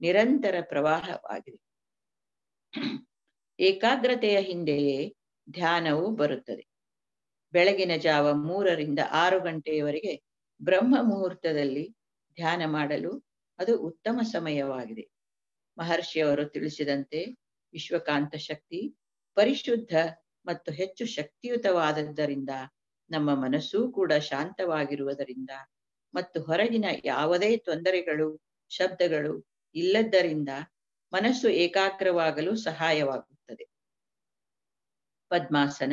ನಿರಂತರ ಪ್ರವಾಹವಾಗಿದೆ. ಏಕಾಗ್ರತೆಯ ಹಿಂದೆಯೇ ಧ್ಯಾನವು ಬರುತ್ತದೆ. ಬೆಳಗಿನ ಜಾವ ಮೂರರಿಂದ ಆರು ಗಂಟೆಯವರೆಗೆ ಬ್ರಹ್ಮ ಮುಹೂರ್ತದಲ್ಲಿ ಧ್ಯಾನ ಮಾಡಲು ಅದು ಉತ್ತಮ ಸಮಯವಾಗಿದೆ. ಮಹರ್ಷಿಯವರು ತಿಳಿಸಿದಂತೆ ವಿಶ್ವಕಾಂತ ಶಕ್ತಿ ಪರಿಶುದ್ಧ ಮತ್ತು ಹೆಚ್ಚು ಶಕ್ತಿಯುತವಾದದ್ದರಿಂದ ನಮ್ಮ ಮನಸ್ಸೂ ಕೂಡ ಶಾಂತವಾಗಿರುವುದರಿಂದ ಮತ್ತು ಹೊರಗಿನ ಯಾವುದೇ ತೊಂದರೆಗಳು, ಶಬ್ದಗಳು ಇಲ್ಲದ್ದರಿಂದ ಮನಸ್ಸು ಏಕಾಗ್ರವಾಗಲು ಸಹಾಯವಾಗುತ್ತದೆ. ಪದ್ಮಾಸನ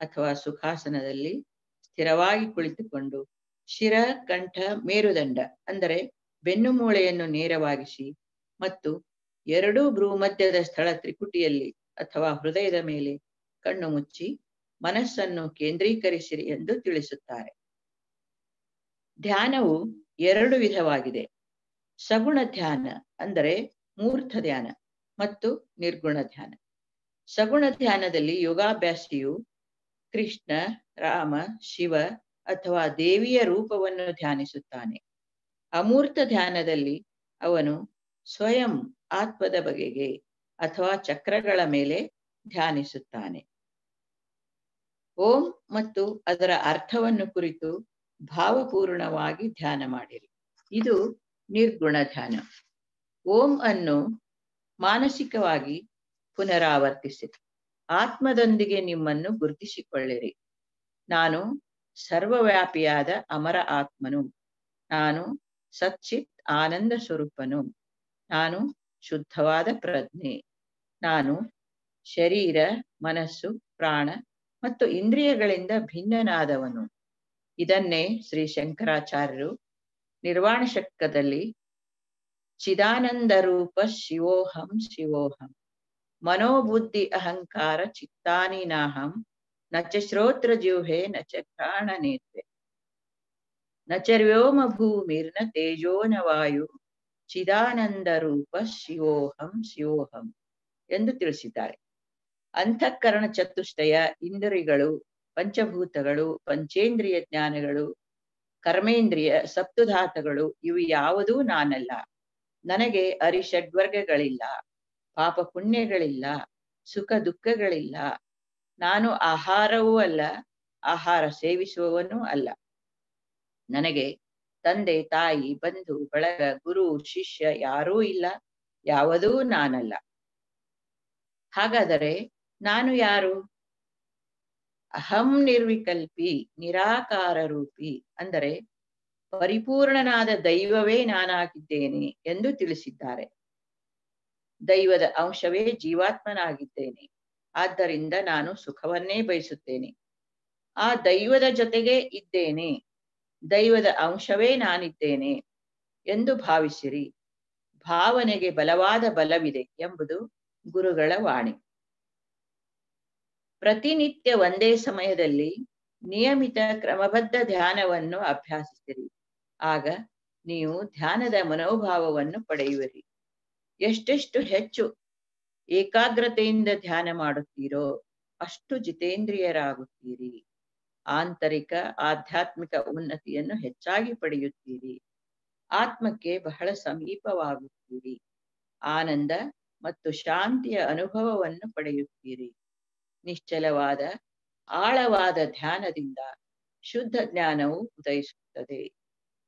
ಅಥವಾ ಸುಖಾಸನದಲ್ಲಿ ಸ್ಥಿರವಾಗಿ ಕುಳಿತುಕೊಂಡು ಶಿರ, ಕಂಠ, ಮೇರುದಂಡ, ಅಂದರೆ ಬೆನ್ನು ಮೂಳೆಯನ್ನು ನೇರವಾಗಿಸಿ ಮತ್ತು ಎರಡೂ ಭ್ರೂಮಧ್ಯದ ಸ್ಥಳ ತ್ರಿಕುಟಿಯಲ್ಲಿ ಅಥವಾ ಹೃದಯದ ಮೇಲೆ ಕಣ್ಣು ಮುಚ್ಚಿ ಮನಸ್ಸನ್ನು ಕೇಂದ್ರೀಕರಿಸಿರಿ ಎಂದು ತಿಳಿಸುತ್ತಾರೆ. ಧ್ಯಾನವು ಎರಡು ವಿಧವಾಗಿದೆ. ಸಗುಣ ಧ್ಯಾನ ಅಂದರೆ ಮೂರ್ತ ಧ್ಯಾನ ಮತ್ತು ನಿರ್ಗುಣ ಧ್ಯಾನ. ಸಗುಣ ಧ್ಯಾನದಲ್ಲಿ ಯೋಗಾಭ್ಯಾಸಿಯು ಕೃಷ್ಣ, ರಾಮ, ಶಿವ ಅಥವಾ ದೇವಿಯ ರೂಪವನ್ನು ಧ್ಯಾನಿಸುತ್ತಾನೆ. ಅಮೂರ್ತ ಧ್ಯಾನದಲ್ಲಿ ಅವನು ಸ್ವಯಂ ಆತ್ಮದ ಬಗೆಗೆ ಅಥವಾ ಚಕ್ರಗಳ ಮೇಲೆ ಧ್ಯಾನಿಸುತ್ತಾನೆ. ಓಂ ಮತ್ತು ಅದರ ಅರ್ಥವನ್ನು ಕುರಿತು ಭಾವಪೂರ್ಣವಾಗಿ ಧ್ಯಾನ ಮಾಡಿರಿ. ಇದು ನಿರ್ಗುಣ ಧ್ಯಾನ. ಓಂ ಅನ್ನು ಮಾನಸಿಕವಾಗಿ ಪುನರಾವರ್ತಿಸಿ ಆತ್ಮದೊಂದಿಗೆ ನಿಮ್ಮನ್ನು ಗುರುತಿಸಿಕೊಳ್ಳಿರಿ. ನಾನು ಸರ್ವವ್ಯಾಪಿಯಾದ ಅಮರ ಆತ್ಮನು. ನಾನು ಸಚ್ಚಿತ್ ಆನಂದ ಸ್ವರೂಪನು. ನಾನು ಶುದ್ಧವಾದ ಪ್ರಜ್ಞೆ. ನಾನು ಶರೀರ, ಮನಸ್ಸು, ಪ್ರಾಣ ಮತ್ತು ಇಂದ್ರಿಯಗಳಿಂದ ಭಿನ್ನನಾದವನು. ಇದನ್ನೇ ಶ್ರೀ ಶಂಕರಾಚಾರ್ಯರು ನಿರ್ವಾಣ ಶಕ್ತದಲ್ಲಿ ಚಿದಾನಂದ ರೂಪ ಶಿವೋಹಂ ಶಿವೋಹಂ. ಮನೋಬುದ್ಧಿ ಅಹಂಕಾರ ಚಿತ್ತಾನೀನಾಹಂ. ನಚ ಶ್ರೋತ್ರ ಜ್ಯೂಹೆ ನಚ ಪ್ರಾಣ ನೇತ್ರೆ ನ ಚರ್ವ್ಯೋಮ ವ್ಯೋಮ ಭೂಮಿರ್ನ ತೇಜೋ ವಾಯು, ಚಿದಾನಂದ ರೂಪ ಶಿವೋಹಂ ಶಿವೋಹಂ ಎಂದು ತಿಳಿಸಿದ್ದಾರೆ. ಅಂತಃಕರಣ ಚತುಷ್ಟಯ, ಇಂದ್ರಿಗಳು, ಪಂಚಭೂತಗಳು, ಪಂಚೇಂದ್ರಿಯ ಜ್ಞಾನಗಳು, ಕರ್ಮೇಂದ್ರಿಯ ಸಪ್ತುಧಾತಗಳು, ಇವು ಯಾವುದೂ ನಾನಲ್ಲ. ನನಗೆ ಅರಿಷಡ್ವರ್ಗಗಳಿಲ್ಲ, ಪಾಪ ಪುಣ್ಯಗಳಿಲ್ಲ, ಸುಖ ದುಃಖಗಳಿಲ್ಲ. ನಾನು ಆಹಾರವೂ ಅಲ್ಲ, ಆಹಾರ ಸೇವಿಸುವವನೂ ಅಲ್ಲ. ನನಗೆ ತಂದೆ ತಾಯಿ ಬಂಧು ಬಳಗ ಗುರು ಶಿಷ್ಯ ಯಾರೂ ಇಲ್ಲ, ಯಾವುದೂ ನಾನಲ್ಲ. ಹಾಗಾದರೆ ನಾನು ಯಾರು? ಅಹಂ ನಿರ್ವಿಕಲ್ಪಿ, ನಿರಾಕಾರ ರೂಪಿ ಅಂದರೆ ಪರಿಪೂರ್ಣನಾದ ದೈವವೇ ನಾನಾಗಿದ್ದೇನೆ ಎಂದು ತಿಳಿಸಿದ್ದಾರೆ. ದೈವದ ಅಂಶವೇ ಜೀವಾತ್ಮನಾಗಿದ್ದೇನೆ, ಆದ್ದರಿಂದ ನಾನು ಸುಖವನ್ನೇ ಬಯಸುತ್ತೇನೆ. ಆ ದೈವದ ಜೊತೆಗೆ ಇದ್ದೇನೆ. ದೈವದ ಅಂಶವೇ ನಾನಿದ್ದೇನೆ ಎಂದು ಭಾವಿಸಿರಿ. ಭಾವನೆಗೆ ಬಲವಾದ ಬಲವಿದೆ ಎಂಬುದು ಗುರುಗಳ ವಾಣಿ. ಪ್ರತಿನಿತ್ಯ ಒಂದೇ ಸಮಯದಲ್ಲಿ ನಿಯಮಿತ ಕ್ರಮಬದ್ಧ ಧ್ಯಾನವನ್ನು ಅಭ್ಯಾಸಿಸಿರಿ. ಆಗ ನೀವು ಧ್ಯಾನದ ಮನೋಭಾವವನ್ನು ಪಡೆಯುವಿರಿ. ಎಷ್ಟೆಷ್ಟು ಹೆಚ್ಚು ಏಕಾಗ್ರತೆಯಿಂದ ಧ್ಯಾನ ಮಾಡುತ್ತೀರೋ ಅಷ್ಟು ಜಿತೇಂದ್ರಿಯರಾಗುತ್ತೀರಿ. ಆಂತರಿಕ, ಆಧ್ಯಾತ್ಮಿಕ ಉನ್ನತಿಯನ್ನು ಹೆಚ್ಚಾಗಿ ಪಡೆಯುತ್ತೀರಿ. ಆತ್ಮಕ್ಕೆ ಬಹಳ ಸಮೀಪವಾಗುತ್ತೀರಿ. ಆನಂದ ಮತ್ತು ಶಾಂತಿಯ ಅನುಭವವನ್ನು ಪಡೆಯುತ್ತೀರಿ. ನಿಶ್ಚಲವಾದ, ಆಳವಾದ ಧ್ಯಾನದಿಂದ ಶುದ್ಧ ಜ್ಞಾನವು ಉದಯಿಸುತ್ತದೆ.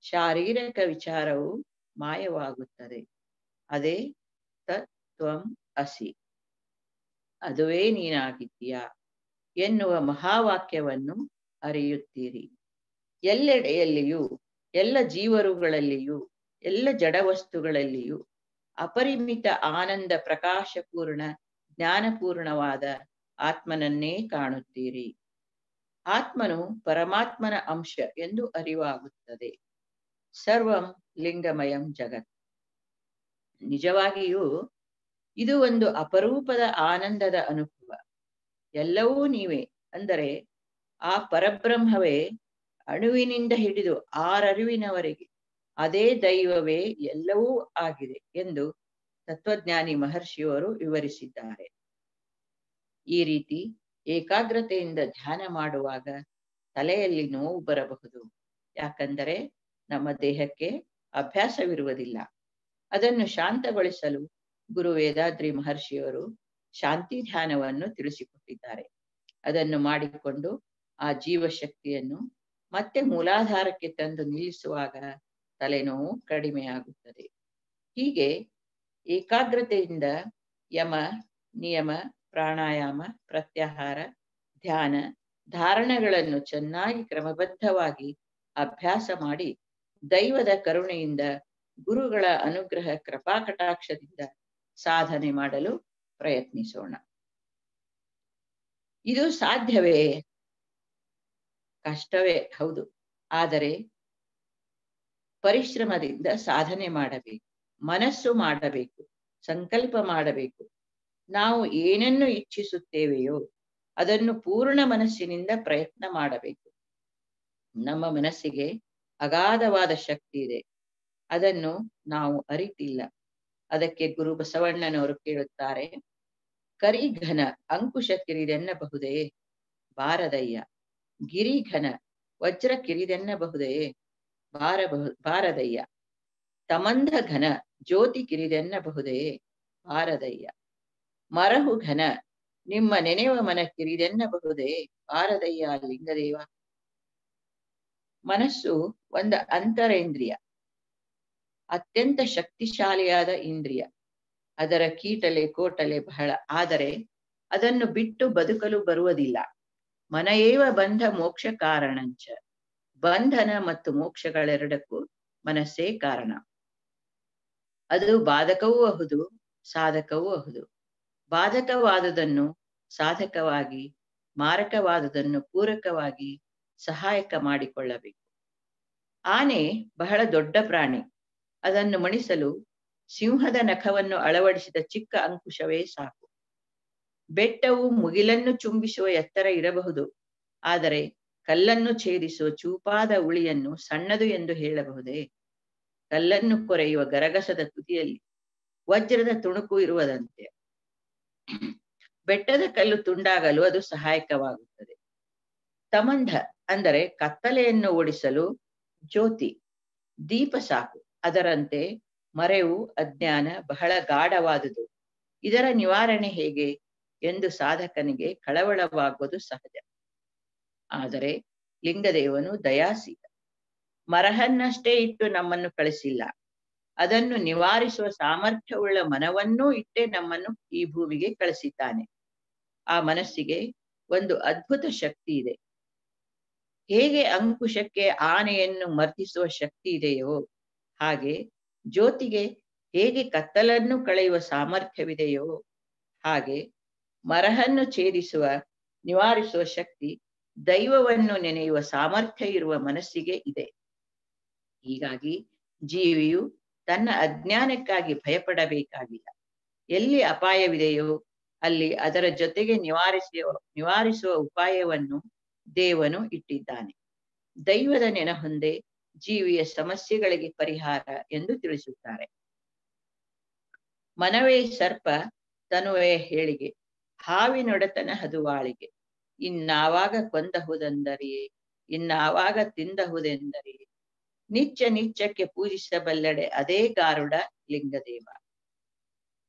ಶಾರೀರಿಕ ವಿಚಾರವು ಮಾಯವಾಗುತ್ತದೆ. ಅದೇ ತತ್ವಂ ಅಸಿ. ಅದುವೇ ನೀನಾಗಿದ್ದೀಯಾ ಎನ್ನುವ ಮಹಾವಾಕ್ಯವನ್ನು ಅರಿಯುತ್ತೀರಿ. ಎಲ್ಲೆಡೆಯಲ್ಲಿಯೂ, ಎಲ್ಲ ಜೀವರುಗಳಲ್ಲಿಯೂ, ಎಲ್ಲ ಜಡವಸ್ತುಗಳಲ್ಲಿಯೂ ಅಪರಿಮಿತ ಆನಂದ ಪ್ರಕಾಶಪೂರ್ಣ, ಜ್ಞಾನಪೂರ್ಣವಾದ ಆತ್ಮನನ್ನೇ ಕಾಣುತ್ತೀರಿ. ಆತ್ಮನು ಪರಮಾತ್ಮನ ಅಂಶ ಎಂದು ಅರಿವಾಗುತ್ತದೆ. ಸರ್ವಂ ಲಿಂಗಮಯಂ ಜಗತ್. ನಿಜವಾಗಿಯೂ ಇದು ಒಂದು ಅಪರೂಪದ ಆನಂದದ ಅನುಭವ. ಎಲ್ಲವೂ ನೀವೇ, ಅಂದರೆ ಆ ಪರಬ್ರಹ್ಮವೇ ಅಣುವಿನಿಂದ ಹಿಡಿದು ಆರರಿವಿನವರೆಗೆ ಅದೇ ದೈವವೇ ಎಲ್ಲವೂ ಆಗಿದೆ ಎಂದು ತತ್ವಜ್ಞಾನಿ ಮಹರ್ಷಿಯವರು ವಿವರಿಸಿದ್ದಾರೆ. ಈ ರೀತಿ ಏಕಾಗ್ರತೆಯಿಂದ ಧ್ಯಾನ ಮಾಡುವಾಗ ತಲೆಯಲ್ಲಿ ನೋವು ಬರಬಹುದು. ಯಾಕಂದರೆ ನಮ್ಮ ದೇಹಕ್ಕೆ ಅಭ್ಯಾಸವಿರುವುದಿಲ್ಲ. ಅದನ್ನು ಶಾಂತಗೊಳಿಸಲು ಗುರು ವೇದಾದ್ರಿ ಮಹರ್ಷಿಯವರು ಶಾಂತಿ ಧ್ಯಾನವನ್ನು ತಿಳಿಸಿಕೊಟ್ಟಿದ್ದಾರೆ. ಅದನ್ನು ಮಾಡಿಕೊಂಡು ಆ ಜೀವಶಕ್ತಿಯನ್ನು ಮತ್ತೆ ಮೂಲಾಧಾರಕ್ಕೆ ತಂದು ನಿಲ್ಲಿಸುವಾಗ ತಲೆನೋವು ಕಡಿಮೆಯಾಗುತ್ತದೆ. ಹೀಗೆ ಏಕಾಗ್ರತೆಯಿಂದ ಯಮ, ನಿಯಮ, ಪ್ರಾಣಾಯಾಮ, ಪ್ರತ್ಯಾಹಾರ, ಧ್ಯಾನ, ಧಾರಣಗಳನ್ನು ಚೆನ್ನಾಗಿ ಕ್ರಮಬದ್ಧವಾಗಿ ಅಭ್ಯಾಸ ಮಾಡಿ ದೈವದ ಕರುಣೆಯಿಂದ ಗುರುಗಳ ಅನುಗ್ರಹ ಕೃಪಾಕಟಾಕ್ಷದಿಂದ ಸಾಧನೆ ಮಾಡಲು ಪ್ರಯತ್ನಿಸೋಣ. ಇದು ಸಾಧ್ಯವೇ? ಕಷ್ಟವೇ, ಹೌದು. ಆದರೆ ಪರಿಶ್ರಮದಿಂದ ಸಾಧನೆ ಮಾಡಬೇಕು, ಮನಸ್ಸು ಮಾಡಬೇಕು, ಸಂಕಲ್ಪ ಮಾಡಬೇಕು. ನಾವು ಏನನ್ನು ಇಚ್ಛಿಸುತ್ತೇವೆಯೋ ಅದನ್ನು ಪೂರ್ಣ ಮನಸ್ಸಿನಿಂದ ಪ್ರಯತ್ನ ಮಾಡಬೇಕು. ನಮ್ಮ ಮನಸ್ಸಿಗೆ ಅಗಾಧವಾದ ಶಕ್ತಿ ಇದೆ. ಅದನ್ನು ನಾವು ಅರಿತಿಲ್ಲ. ಅದಕ್ಕೆ ಗುರು ಬಸವಣ್ಣನವರು ಕೇಳುತ್ತಾರೆ, ಕರಿಘನ ಅಂಕುಶ ಕಿರಿದೆನ್ನಬಹುದೇ ಬಾರದಯ್ಯ. ಗಿರಿಘನ ವಜ್ರ ಕಿರಿದೆನ್ನಬಹುದೇ ಬಾರಬಹು, ಬಾರದಯ್ಯ. ತಮಂಧ ಘನ ಜ್ಯೋತಿ ಕಿರಿದೆನ್ನಬಹುದೇ ಬಾರದಯ್ಯ. ಮರಹು ಘನ ನಿಮ್ಮ ನೆನೆವ ಮನ ಕಿರಿದೆನ್ನಬಹುದೇ ಬಾರದಯ್ಯ ಲಿಂಗದೇವ. ಮನಸ್ಸು ಒಂದು ಅಂತರೇಂದ್ರಿಯ. ಅತ್ಯಂತ ಶಕ್ತಿಶಾಲಿಯಾದ ಇಂದ್ರಿಯ. ಅದರ ಕೀಟಲೆ, ಕೋಟಲೆ ಬಹಳ. ಆದರೆ ಅದನ್ನು ಬಿಟ್ಟು ಬದುಕಲು ಬರುವುದಿಲ್ಲ. ಮನಯೇವ ಬಂಧ ಮೋಕ್ಷ ಕಾರಣಂಚ. ಬಂಧನ ಮತ್ತು ಮೋಕ್ಷಗಳೆರಡಕ್ಕೂ ಮನಸ್ಸೇ ಕಾರಣ. ಅದು ಬಾಧಕವೂ ಅಹುದು, ಸಾಧಕವೂ ಅಹುದು. ಬಾಧಕವಾದುದನ್ನು ಸಾಧಕವಾಗಿ, ಮಾರಕವಾದುದನ್ನು ಪೂರಕವಾಗಿ ಸಹಾಯಕ ಮಾಡಿಕೊಳ್ಳಬೇಕು. ಆನೆ ಬಹಳ ದೊಡ್ಡ ಪ್ರಾಣಿ. ಅದನ್ನು ಮಣಿಸಲು ಸಿಂಹದ ನಖವನ್ನು ಅಳವಡಿಸಿದ ಚಿಕ್ಕ ಅಂಕುಶವೇ ಸಾಕು. ಬೆಟ್ಟವು ಮುಗಿಲನ್ನು ಚುಂಬಿಸುವ ಎತ್ತರ ಇರಬಹುದು. ಆದರೆ ಕಲ್ಲನ್ನು ಛೇದಿಸುವ ಚೂಪಾದ ಉಳಿಯನ್ನು ಸಣ್ಣದು ಎಂದು ಹೇಳಬಹುದೇ? ಕಲ್ಲನ್ನು ಕೊರೆಯುವ ಗರಗಸದ ತುದಿಯಲ್ಲಿ ವಜ್ರದ ತುಣುಕು ಇರುವುದಂತೆ. ಬೆಟ್ಟದ ಕಲ್ಲು ತುಂಡಾಗಲು ಅದು ಸಹಾಯಕವಾಗುತ್ತದೆ. ತಮಂಧ ಅಂದರೆ ಕತ್ತಲೆಯನ್ನು ಓಡಿಸಲು ಜ್ಯೋತಿ, ದೀಪ ಸಾಕು. ಅದರಂತೆ ಮರೆವು ಅಜ್ಞಾನ ಬಹಳ ಗಾಢವಾದುದು. ಇದರ ನಿವಾರಣೆ ಹೇಗೆ? ಎಂದು ಸಾಧಕನಿಗೆ ಕಳವಳವಾಗುವುದು ಸಹಜ. ಆದರೆ ಲಿಂಗದೇವನು ದಯಾಸೀತ ಮರಹನ್ನಷ್ಟೇ ಇಟ್ಟು ನಮ್ಮನ್ನು ಕಳಿಸಿಲ್ಲ. ಅದನ್ನು ನಿವಾರಿಸುವ ಸಾಮರ್ಥ್ಯವುಳ್ಳ ಮನವನ್ನೂ ಇಟ್ಟೇ ನಮ್ಮನ್ನು ಈ ಭೂಮಿಗೆ ಕಳಿಸಿದ್ದಾನೆ. ಆ ಮನಸ್ಸಿಗೆ ಒಂದು ಅದ್ಭುತ ಶಕ್ತಿ ಇದೆ. ಹೇಗೆ ಅಂಕುಶಕ್ಕೆ ಆನೆಯನ್ನು ಮರ್ತಿಸುವ ಶಕ್ತಿ ಇದೆಯೋ ಹಾಗೆ ಜ್ಯೋತಿಗೆ ಹೇಗೆ ಕತ್ತಲನ್ನು ಕಳೆಯುವ ಸಾಮರ್ಥ್ಯವಿದೆಯೋ ಹಾಗೆ ಮರಹನ್ನು ಛೇದಿಸುವ, ನಿವಾರಿಸುವ ಶಕ್ತಿ ದೈವವನ್ನು ನೆನೆಯುವ ಸಾಮರ್ಥ್ಯ ಇರುವ ಮನಸ್ಸಿಗೆ ಇದೆ. ಹೀಗಾಗಿ ಜೀವಿಯು ತನ್ನ ಅಜ್ಞಾನಕ್ಕಾಗಿ ಭಯಪಡಬೇಕಾಗಿಲ್ಲ. ಎಲ್ಲಿ ಅಪಾಯವಿದೆಯೋ ಅಲ್ಲಿ ಅದರ ಜೊತೆಗೆ ನಿವಾರಿಸುವ ನಿವಾರಿಸುವ ಉಪಾಯವನ್ನು ದೇವನು ಇಟ್ಟಿದ್ದಾನೆ. ದೈವದ ನೆನಹೊಂದೆ ಜೀವಿಯ ಸಮಸ್ಯೆಗಳಿಗೆ ಪರಿಹಾರ ಎಂದು ತಿಳಿಸುತ್ತಾರೆ. ಮನವೇ ಸರ್ಪ, ತನುವೇ ಹೇಳಿಗೆ ಹಾವಿನೊಡೆತನ ಹದುವಾಳಿಗೆ. ಇನ್ನಾವಾಗ ಕೊಂದಹುದೆಂದರಿಯೇ ಇನ್ನಾವಾಗ ತಿಂದಹುದೆಂದರಿಯೇ ನಿಚ್ಚ ನಿಚ್ಚಕ್ಕೆ ಪೂಜಿಸಬಲ್ಲಡೆ ಅದೇ ಗಾರುಡ ಲಿಂಗದೇವ.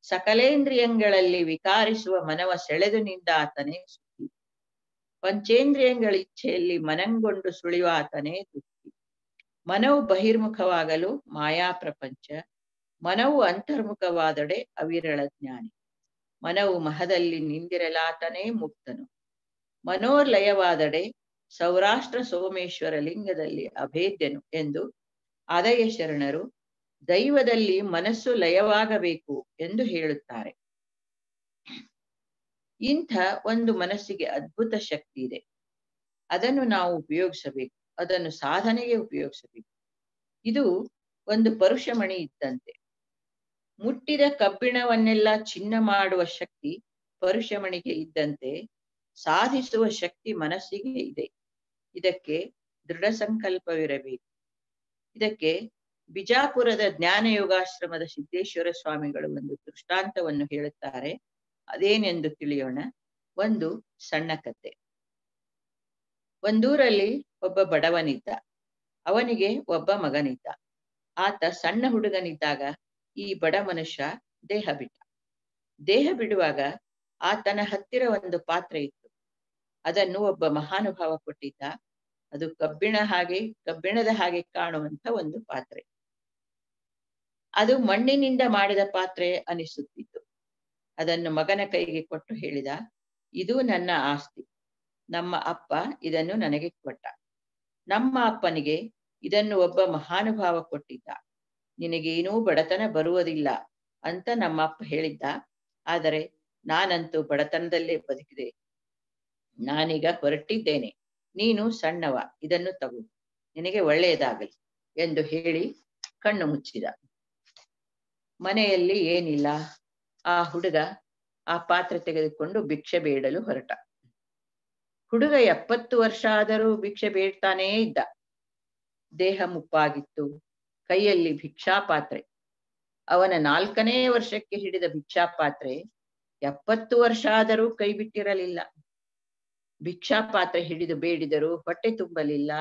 ಸಕಲೇಂದ್ರಿಯಂಗಳಲ್ಲಿ ವಿಕಾರಿಸುವ ಮನವ ಸೆಳೆದು ನಿಂದಾತನೇ ಸುಖಿ. ಪಂಚೇಂದ್ರಿಯಂಗಳ ಇಚ್ಛೆಯಲ್ಲಿ ಮನಂಗೊಂಡು ಸುಳಿವಾತನೇ ದುಃಖಿ. ಮನವು ಬಹಿರ್ಮುಖವಾಗಲು ಮಾಯಾ ಪ್ರಪಂಚ. ಮನವು ಅಂತರ್ಮುಖವಾದಡೆ ಅವಿರಳ ಜ್ಞಾನಿ. ಮನವು ಮಹದಲ್ಲಿ ನಿಂದಿರಲಾತನೇ ಮುಕ್ತನು. ಮನೋರ್ಲಯವಾದಡೆ ಸೌರಾಷ್ಟ್ರ ಸೋಮೇಶ್ವರ ಲಿಂಗದಲ್ಲಿ ಅಭೇದ್ಯನು ಎಂದು ಆದಯ ಶರಣರು ದೈವದಲ್ಲಿ ಮನಸ್ಸು ಲಯವಾಗಬೇಕು ಎಂದು ಹೇಳುತ್ತಾರೆ. ಇಂಥ ಒಂದು ಮನಸ್ಸಿಗೆ ಅದ್ಭುತ ಶಕ್ತಿ ಇದೆ. ಅದನ್ನು ನಾವು ಉಪಯೋಗಿಸಬೇಕು. ಅದನ್ನು ಸಾಧನೆಗೆ ಉಪಯೋಗಿಸಬೇಕು. ಇದು ಒಂದು ಪರುಷಮಣಿ ಇದ್ದಂತೆ. ಮುಟ್ಟಿದ ಕಬ್ಬಿಣವನ್ನೆಲ್ಲ ಚಿನ್ನ ಮಾಡುವ ಶಕ್ತಿ ಪರುಷಮಣಿಗೆ ಇದ್ದಂತೆ ಸಾಧಿಸುವ ಶಕ್ತಿ ಮನಸ್ಸಿಗೆ ಇದೆ. ಇದಕ್ಕೆ ದೃಢ ಸಂಕಲ್ಪವಿರಬೇಕು. ಇದಕ್ಕೆ ಬಿಜಾಪುರದ ಜ್ಞಾನ ಯೋಗಾಶ್ರಮದ ಸಿದ್ದೇಶ್ವರ ಸ್ವಾಮಿಗಳು ಒಂದು ದೃಷ್ಟಾಂತವನ್ನು ಹೇಳುತ್ತಾರೆ. ಅದೇನೆಂದು ತಿಳಿಯೋಣ. ಒಂದು ಸಣ್ಣ ಕತೆ. ಒಂದೂರಲ್ಲಿ ಒಬ್ಬ ಬಡವನಿದ್ದ. ಅವನಿಗೆ ಒಬ್ಬ ಮಗನಿದ್ದ. ಆತ ಸಣ್ಣ ಹುಡುಗನಿದ್ದಾಗ ಈ ಬಡ ಮನುಷ್ಯ ದೇಹ ಬಿಟ್ಟ. ದೇಹ ಬಿಡುವಾಗ ಆತನ ಹತ್ತಿರ ಒಂದು ಪಾತ್ರೆ ಇತ್ತು. ಅದನ್ನು ಒಬ್ಬ ಮಹಾನುಭಾವ ಕೊಟ್ಟಿದ್ದ. ಅದು ಕಬ್ಬಿಣ ಹಾಗೆ, ಕಬ್ಬಿಣದ ಹಾಗೆ ಕಾಣುವಂತ ಒಂದು ಪಾತ್ರೆ. ಅದು ಮಣ್ಣಿನಿಂದ ಮಾಡಿದ ಪಾತ್ರೆ ಅನಿಸುತ್ತಿತ್ತು. ಅದನ್ನು ಮಗನ ಕೈಗೆ ಕೊಟ್ಟು ಹೇಳಿದ, ಇದು ನನ್ನ ಆಸ್ತಿ. ನಮ್ಮ ಅಪ್ಪ ಇದನ್ನು ನನಗೆ ಕೊಟ್ಟ. ನಮ್ಮ ಅಪ್ಪನಿಗೆ ಇದನ್ನು ಒಬ್ಬ ಮಹಾನುಭಾವ ಕೊಟ್ಟಿದ್ದ. ನಿನಗೇನೂ ಬಡತನ ಬರುವುದಿಲ್ಲ ಅಂತ ನಮ್ಮ ಅಪ್ಪ ಹೇಳಿದ್ದ. ಆದರೆ ನಾನಂತೂ ಬಡತನದಲ್ಲೇ ಬದುಕಿದೆ. ನಾನೀಗ ಹೊರಟಿದ್ದೇನೆ. ನೀನು ಸಣ್ಣವ, ಇದನ್ನು ತಗೋ. ನಿನಗೆ ಒಳ್ಳೆಯದಾಗಲಿ ಎಂದು ಹೇಳಿ ಕಣ್ಣು ಮುಚ್ಚಿದ. ಮನೆಯಲ್ಲಿ ಏನಿಲ್ಲ. ಆ ಹುಡುಗ ಆ ಪಾತ್ರೆ ತೆಗೆದುಕೊಂಡು ಭಿಕ್ಷೆ ಬೇಡಲು ಹೊರಟ. ಹುಡುಗ ಎಪ್ಪತ್ತು ವರ್ಷ ಆದರೂ ಭಿಕ್ಷೆ ಬೇಡ್ತಾನೇ ಇದ್ದ. ದೇಹ ಮುಪ್ಪಾಗಿತ್ತು. ಕೈಯಲ್ಲಿ ಭಿಕ್ಷಾಪಾತ್ರೆ. ಅವನ ನಾಲ್ಕನೇ ವರ್ಷಕ್ಕೆ ಹಿಡಿದ ಭಿಕ್ಷಾಪಾತ್ರೆ ಎಪ್ಪತ್ತು ವರ್ಷ ಆದರೂ ಕೈ ಬಿಟ್ಟಿರಲಿಲ್ಲ ಭಿಕ್ಷಾಪಾತ್ರೆ ಹಿಡಿದು ಬೇಡಿದರೂ ಹೊಟ್ಟೆ ತುಂಬಲಿಲ್ಲ.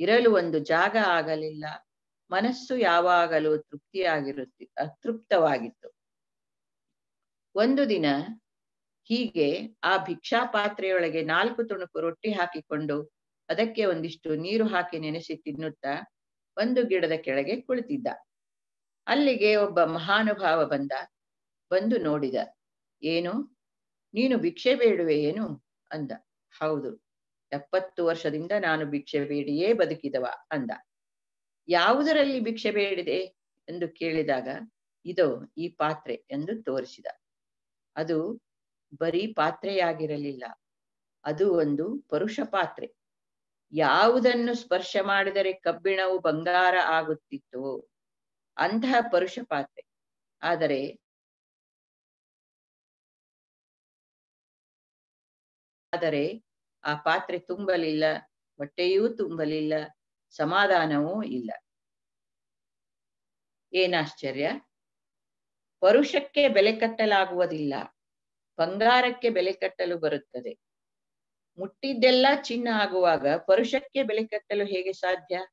ಇರಲು ಒಂದು ಜಾಗ ಆಗಲಿಲ್ಲ. ಮನಸ್ಸು ಯಾವಾಗಲೂ ತೃಪ್ತಿಯಾಗಿರುತ್ತಿ, ಅತೃಪ್ತವಾಗಿತ್ತು. ಒಂದು ದಿನ ಹೀಗೆ ಆ ಭಿಕ್ಷಾ ಪಾತ್ರೆಯೊಳಗೆ ನಾಲ್ಕು ತುಣುಕು ರೊಟ್ಟಿ ಹಾಕಿಕೊಂಡು ಅದಕ್ಕೆ ಒಂದಿಷ್ಟು ನೀರು ಹಾಕಿ ನೆನೆಸಿ ತಿನ್ನುತ್ತಾ ಒಂದು ಗಿಡದ ಕೆಳಗೆ ಕುಳಿತಿದ್ದ. ಅಲ್ಲಿಗೆ ಒಬ್ಬ ಮಹಾನುಭಾವ ಬಂದ. ಬಂದು ನೋಡಿದ. ಏನು? ನೀನು ಭಿಕ್ಷೆ ಬೇಡುವೆ ಏನು? ಅಂದ. ಹೌದು. ಎಪ್ಪತ್ತು ವರ್ಷದಿಂದ ನಾನು ಭಿಕ್ಷೆ ಬೇಡಿಯೇ ಬದುಕಿದವ, ಅಂದ. ಯಾವುದರಲ್ಲಿ ಭಿಕ್ಷೆ ಬೇಡಿದೆ? ಎಂದು ಕೇಳಿದಾಗ, ಇದೋ ಈ ಪಾತ್ರೆ ಎಂದು ತೋರಿಸಿದ. ಅದು ಬರೀ ಪಾತ್ರೆಯಾಗಿರಲಿಲ್ಲ. ಅದು ಒಂದು ಪರುಷ ಪಾತ್ರೆ. ಯಾವುದನ್ನು ಸ್ಪರ್ಶ ಮಾಡಿದರೆ ಕಬ್ಬಿಣವು ಬಂಗಾರ ಆಗುತ್ತಿತ್ತು? ಅಂತಹ ಪರುಷ ಪಾತ್ರೆ. ಆದರೆ ಆದರೆ ಆ ಪಾತ್ರೆ ತುಂಬಲಿಲ್ಲ, ಹೊಟ್ಟೆಯೂ ತುಂಬಲಿಲ್ಲ, ಸಮಾಧಾನವೂ ಇಲ್ಲ. ಏನಾಶ್ಚರ್ಯ? ಪರುಷಕ್ಕೆ ಬೆಲೆ ಕಟ್ಟಲಾಗುವುದಿಲ್ಲ. ಬಂಗಾರಕ್ಕೆ ಬೆಲೆ ಕಟ್ಟಲು ಬರುತ್ತದೆ. ಮುಟ್ಟಿದ್ದೆಲ್ಲ ಚಿನ್ನ ಆಗುವಾಗ ಪರುಷಕ್ಕೆ ಬೆಲೆ ಕಟ್ಟಲು ಹೇಗೆ ಸಾಧ್ಯ?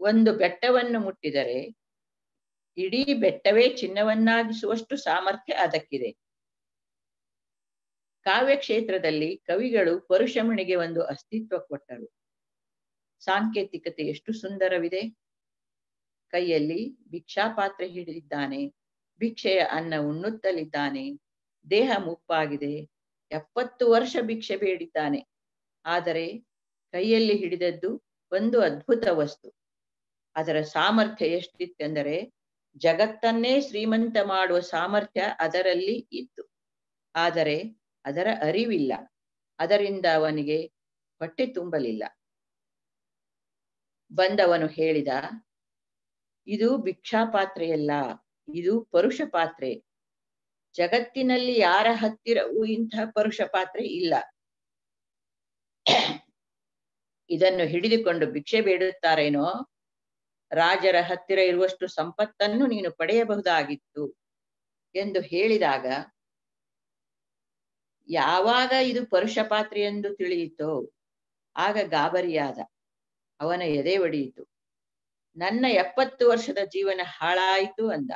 ಒಂದು ಬೆಟ್ಟವನ್ನು ಮುಟ್ಟಿದರೆ ಇಡೀ ಬೆಟ್ಟವೇ ಚಿನ್ನವನ್ನಾಗಿಸುವಷ್ಟು ಸಾಮರ್ಥ್ಯ ಅದಕ್ಕಿದೆ. ಕಾವ್ಯ ಕ್ಷೇತ್ರದಲ್ಲಿ ಕವಿಗಳು ಪರುಷಮಣಿಗೆ ಒಂದು ಅಸ್ತಿತ್ವ ಕೊಟ್ಟರು. ಸಾಂಕೇತಿಕತೆ ಎಷ್ಟು ಸುಂದರವಿದೆ. ಕೈಯಲ್ಲಿ ಭಿಕ್ಷಾಪಾತ್ರೆ ಹಿಡಿದಿದ್ದಾನೆ. ಭಿಕ್ಷೆಯ ಅನ್ನ ಉಣ್ಣುತ್ತಲಿದ್ದಾನೆ. ದೇಹ ಮುಪ್ಪಾಗಿದೆ. ಎಪ್ಪತ್ತು ವರ್ಷ ಭಿಕ್ಷೆ ಬೇಡಿದ್ದಾನೆ. ಆದರೆ ಕೈಯಲ್ಲಿ ಹಿಡಿದದ್ದು ಒಂದು ಅದ್ಭುತ ವಸ್ತು. ಅದರ ಸಾಮರ್ಥ್ಯ ಎಷ್ಟಿತ್ತೆಂದರೆ ಜಗತ್ತನ್ನೇ ಶ್ರೀಮಂತ ಮಾಡುವ ಸಾಮರ್ಥ್ಯ ಅದರಲ್ಲಿ ಇತ್ತು. ಆದರೆ ಅದರ ಅರಿವಿಲ್ಲ. ಅದರಿಂದ ಅವನಿಗೆ ಹೊಟ್ಟೆ ತುಂಬಲಿಲ್ಲ. ಬಂದವನು ಹೇಳಿದ, ಇದು ಭಿಕ್ಷಾ ಪಾತ್ರೆಯಲ್ಲ ಇದು ಪರುಷ ಪಾತ್ರೆ ಜಗತ್ತಿನಲ್ಲಿ ಯಾರ ಹತ್ತಿರವೂ ಇಂತಹ ಪರುಷ ಪಾತ್ರೆ ಇಲ್ಲ. ಇದನ್ನು ಹಿಡಿದುಕೊಂಡು ಭಿಕ್ಷೆ ಬೇಡುತ್ತಾರೇನೋ? ರಾಜರ ಹತ್ತಿರ ಇರುವಷ್ಟು ಸಂಪತ್ತನ್ನು ನೀನು ಪಡೆಯಬಹುದಾಗಿತ್ತು ಎಂದು ಹೇಳಿದಾಗ, ಯಾವಾಗ ಇದು ಪರುಷ ಪಾತ್ರೆ ಎಂದು ತಿಳಿಯಿತೋ, ಆಗ ಗಾಬರಿಯಾದ ಅವನ ಎದೆ ಒಡೆಯಿತು. ನನ್ನ ಎಪ್ಪತ್ತು ವರ್ಷದ ಜೀವನ ಹಾಳಾಯಿತು ಅಂದ.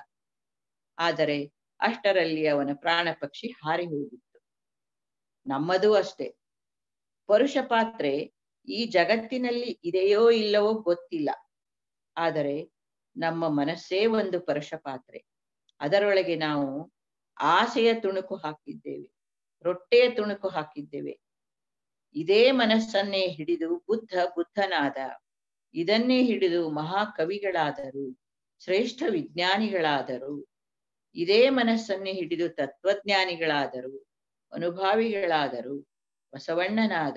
ಆದರೆ ಅಷ್ಟರಲ್ಲಿ ಅವನ ಪ್ರಾಣ ಪಕ್ಷಿ ಹಾರಿ ಹೋಗಿತ್ತು. ನಮ್ಮದೂ ಅಷ್ಟೇ. ಪರುಷ ಪಾತ್ರೆ ಈ ಜಗತ್ತಿನಲ್ಲಿ ಇದೆಯೋ ಇಲ್ಲವೋ ಗೊತ್ತಿಲ್ಲ. ಆದರೆ ನಮ್ಮ ಮನಸ್ಸೇ ಒಂದು ಪರುಷ ಪಾತ್ರೆ. ಅದರೊಳಗೆ ನಾವು ಆಸೆಯ ತುಣುಕು ಹಾಕಿದ್ದೇವೆ, ರೊಟ್ಟೆಯ ತುಣುಕು ಹಾಕಿದ್ದೇವೆ. ಇದೇ ಮನಸ್ಸನ್ನೇ ಹಿಡಿದು ಬುದ್ಧ ಬುದ್ಧನಾದ, ಇದನ್ನೇ ಹಿಡಿದು ಮಹಾಕವಿಗಳಾದರು, ಶ್ರೇಷ್ಠ ವಿಜ್ಞಾನಿಗಳಾದರು ಇದೇ ಮನಸ್ಸನ್ನು ಹಿಡಿದು ತತ್ವಜ್ಞಾನಿಗಳಾದರು, ಅನುಭಾವಿಗಳಾದರು, ಬಸವಣ್ಣನಾದ,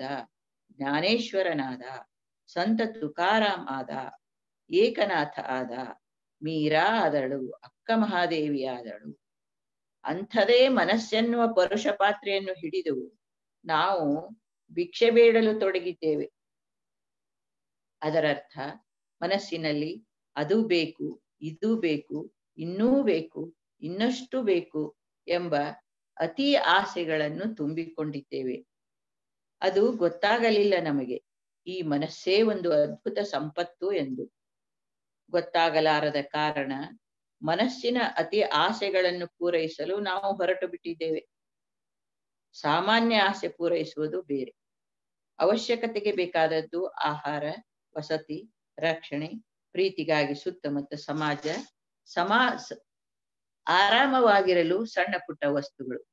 ಜ್ಞಾನೇಶ್ವರನಾದ, ಸಂತ ತುಕಾರಾಮ್ ಆದ, ಏಕನಾಥ ಆದ, ಮೀರಾ ಆದಳು, ಅಕ್ಕ ಮಹಾದೇವಿ ಆದಳು. ಅಂಥದೇ ಮನಸ್ಸೆನ್ನುವ ಪರುಷ ಪಾತ್ರೆಯನ್ನು ಹಿಡಿದು ನಾವು ಭಿಕ್ಷೆ ಬೇಡಲು ತೊಡಗಿದ್ದೇವೆ. ಅದರರ್ಥ ಮನಸ್ಸಿನಲ್ಲಿ ಅದು ಬೇಕು, ಇದು ಬೇಕು, ಇನ್ನೂ ಬೇಕು ಇನ್ನಷ್ಟು ಬೇಕು ಎಂಬ ಅತಿ ಆಸೆಗಳನ್ನು ತುಂಬಿಕೊಂಡಿದ್ದೇವೆ. ಅದು ಗೊತ್ತಾಗಲಿಲ್ಲ ನಮಗೆ. ಈ ಮನಸ್ಸೇ ಒಂದು ಅದ್ಭುತ ಸಂಪತ್ತು ಎಂದು. ಗೊತ್ತಾಗಲಾರದ ಕಾರಣ ಮನಸ್ಸಿನ ಅತಿ ಆಸೆಗಳನ್ನು ಪೂರೈಸಲು ನಾವು ಹೊರಟು ಬಿಟ್ಟಿದ್ದೇವೆ ಸಾಮಾನ್ಯ ಆಸೆ ಪೂರೈಸುವುದು ಬೇರೆ. ಅವಶ್ಯಕತೆಗೆ ಬೇಕಾದದ್ದು ಆಹಾರ, ವಸತಿ, ರಕ್ಷಣೆ, ಪ್ರೀತಿಗಾಗಿ ಸುತ್ತಮುತ್ತ ಸಮಾಜ ಸಮಾ ಆರಾಮವಾಗಿರಲು ಸಣ್ಣ ಪುಟ್ಟ ವಸ್ತುಗಳು.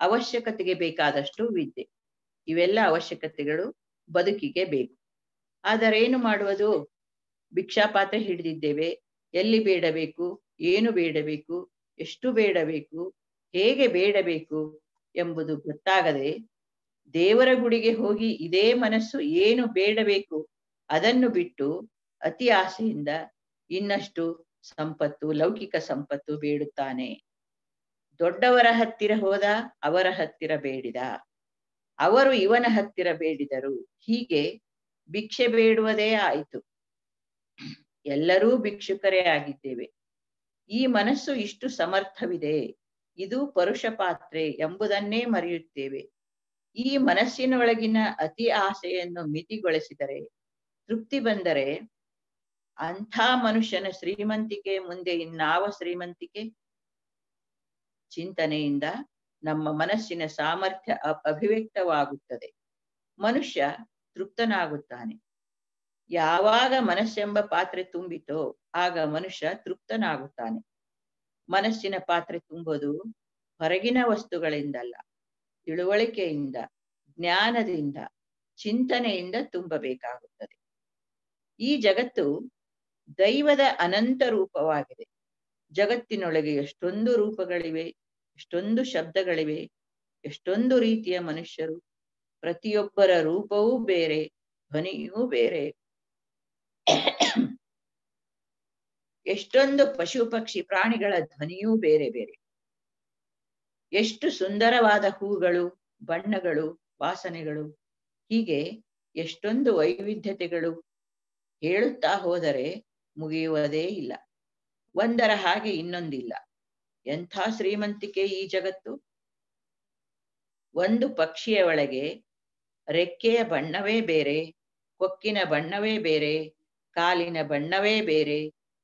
ಅವಶ್ಯಕತೆಗೆ ಬೇಕಾದಷ್ಟು ವಿದ್ಯೆ. ಇವೆಲ್ಲ ಅವಶ್ಯಕತೆಗಳು ಬದುಕಿಗೆ ಬೇಕು. ಆದರೆ ಏನು ಮಾಡುವುದು? ಭಿಕ್ಷಾಪಾತ್ರ ಹಿಡಿದಿದ್ದೇವೆ. ಎಲ್ಲಿ ಬೇಡಬೇಕು? ಏನು ಬೇಡಬೇಕು? ಎಷ್ಟು ಬೇಡಬೇಕು? ಹೇಗೆ ಬೇಡಬೇಕು ಎಂಬುದು ಗೊತ್ತಾಗದೆ ದೇವರ ಗುಡಿಗೆ ಹೋಗಿ ಇದೇ ಮನಸ್ಸು ಏನು ಬೇಡಬೇಕು ಅದನ್ನು ಬಿಟ್ಟು ಅತಿ ಆಸೆಯಿಂದ ಇನ್ನಷ್ಟು ಸಂಪತ್ತು, ಲೌಕಿಕ ಸಂಪತ್ತು ಬೇಡುತ್ತಾನೆ. ದೊಡ್ಡವರ ಹತ್ತಿರ ಹೋದ, ಅವರ ಹತ್ತಿರ ಬೇಡಿದ. ಅವರು ಇವನ ಹತ್ತಿರ ಬೇಡಿದರು. ಹೀಗೆ ಭಿಕ್ಷೆ ಬೇಡುವುದೇ ಆಯಿತು. ಎಲ್ಲರೂ ಭಿಕ್ಷುಕರೇ ಆಗಿದ್ದೇವೆ. ಈ ಮನಸ್ಸು ಇಷ್ಟು ಸಮರ್ಥವಿದೆ. ಇದು ಪರುಷ ಪಾತ್ರೆ ಎಂಬುದನ್ನೇ ಮರೆಯುತ್ತೇವೆ. ಈ ಮನಸ್ಸಿನೊಳಗಿನ ಅತಿ ಆಸೆಯನ್ನು ಮಿತಿಗೊಳಿಸಿದರೆ, ತೃಪ್ತಿ ಬಂದರೆ ಅಂಥ ಮನುಷ್ಯನ ಶ್ರೀಮಂತಿಕೆ ಮುಂದೆ ಇನ್ನಾವ ಶ್ರೀಮಂತಿಕೆ? ಚಿಂತನೆಯಿಂದ ನಮ್ಮ ಮನಸ್ಸಿನ ಸಾಮರ್ಥ್ಯ ಅಭಿವ್ಯಕ್ತವಾಗುತ್ತದೆ. ಮನುಷ್ಯ ತೃಪ್ತನಾಗುತ್ತಾನೆ. ಯಾವಾಗ ಮನಸ್ಸೆಂಬ ಪಾತ್ರೆ ತುಂಬಿತೋ ಆಗ ಮನುಷ್ಯ ತೃಪ್ತನಾಗುತ್ತಾನೆ. ಮನಸ್ಸಿನ ಪಾತ್ರೆ ತುಂಬೋದು ಹೊರಗಿನ ವಸ್ತುಗಳಿಂದಲ್ಲ, ತಿಳುವಳಿಕೆಯಿಂದ, ಜ್ಞಾನದಿಂದ, ಚಿಂತನೆಯಿಂದ ತುಂಬಬೇಕಾಗುತ್ತದೆ. ಈ ಜಗತ್ತು ದೈವದ ಅನಂತ ರೂಪವಾಗಿದೆ. ಜಗತ್ತಿನೊಳಗೆ ಎಷ್ಟೊಂದು ರೂಪಗಳಿವೆ, ಎಷ್ಟೊಂದು ಶಬ್ದಗಳಿವೆ, ಎಷ್ಟೊಂದು ರೀತಿಯ ಮನುಷ್ಯರು, ಪ್ರತಿಯೊಬ್ಬರ ರೂಪವೂ ಬೇರೆ, ಧ್ವನಿಯೂ ಬೇರೆ. ಎಷ್ಟೊಂದು ಪಶು ಪಕ್ಷಿ ಪ್ರಾಣಿಗಳ ಧ್ವನಿಯೂ ಬೇರೆ ಬೇರೆ. ಎಷ್ಟು ಸುಂದರವಾದ ಹೂಗಳು, ಬಣ್ಣಗಳು, ವಾಸನೆಗಳು, ಹೀಗೆ ಎಷ್ಟೊಂದು ವೈವಿಧ್ಯತೆಗಳು ಹೇಳುತ್ತಾ ಹೋದರೆ ಮುಗಿಯುವುದೇ ಇಲ್ಲ. ಒಂದರ ಹಾಗೆ ಇನ್ನೊಂದಿಲ್ಲ. ಎಂಥ ಶ್ರೀಮಂತಿಕೆ ಈ ಜಗತ್ತು? ಒಂದು ಪಕ್ಷಿಯ ಒಳಗೆ ರೆಕ್ಕೆಯ ಬಣ್ಣವೇ ಬೇರೆ, ಕೊಕ್ಕಿನ ಬಣ್ಣವೇ ಬೇರೆ, ಕಾಲಿನ ಬಣ್ಣವೇ ಬೇರೆ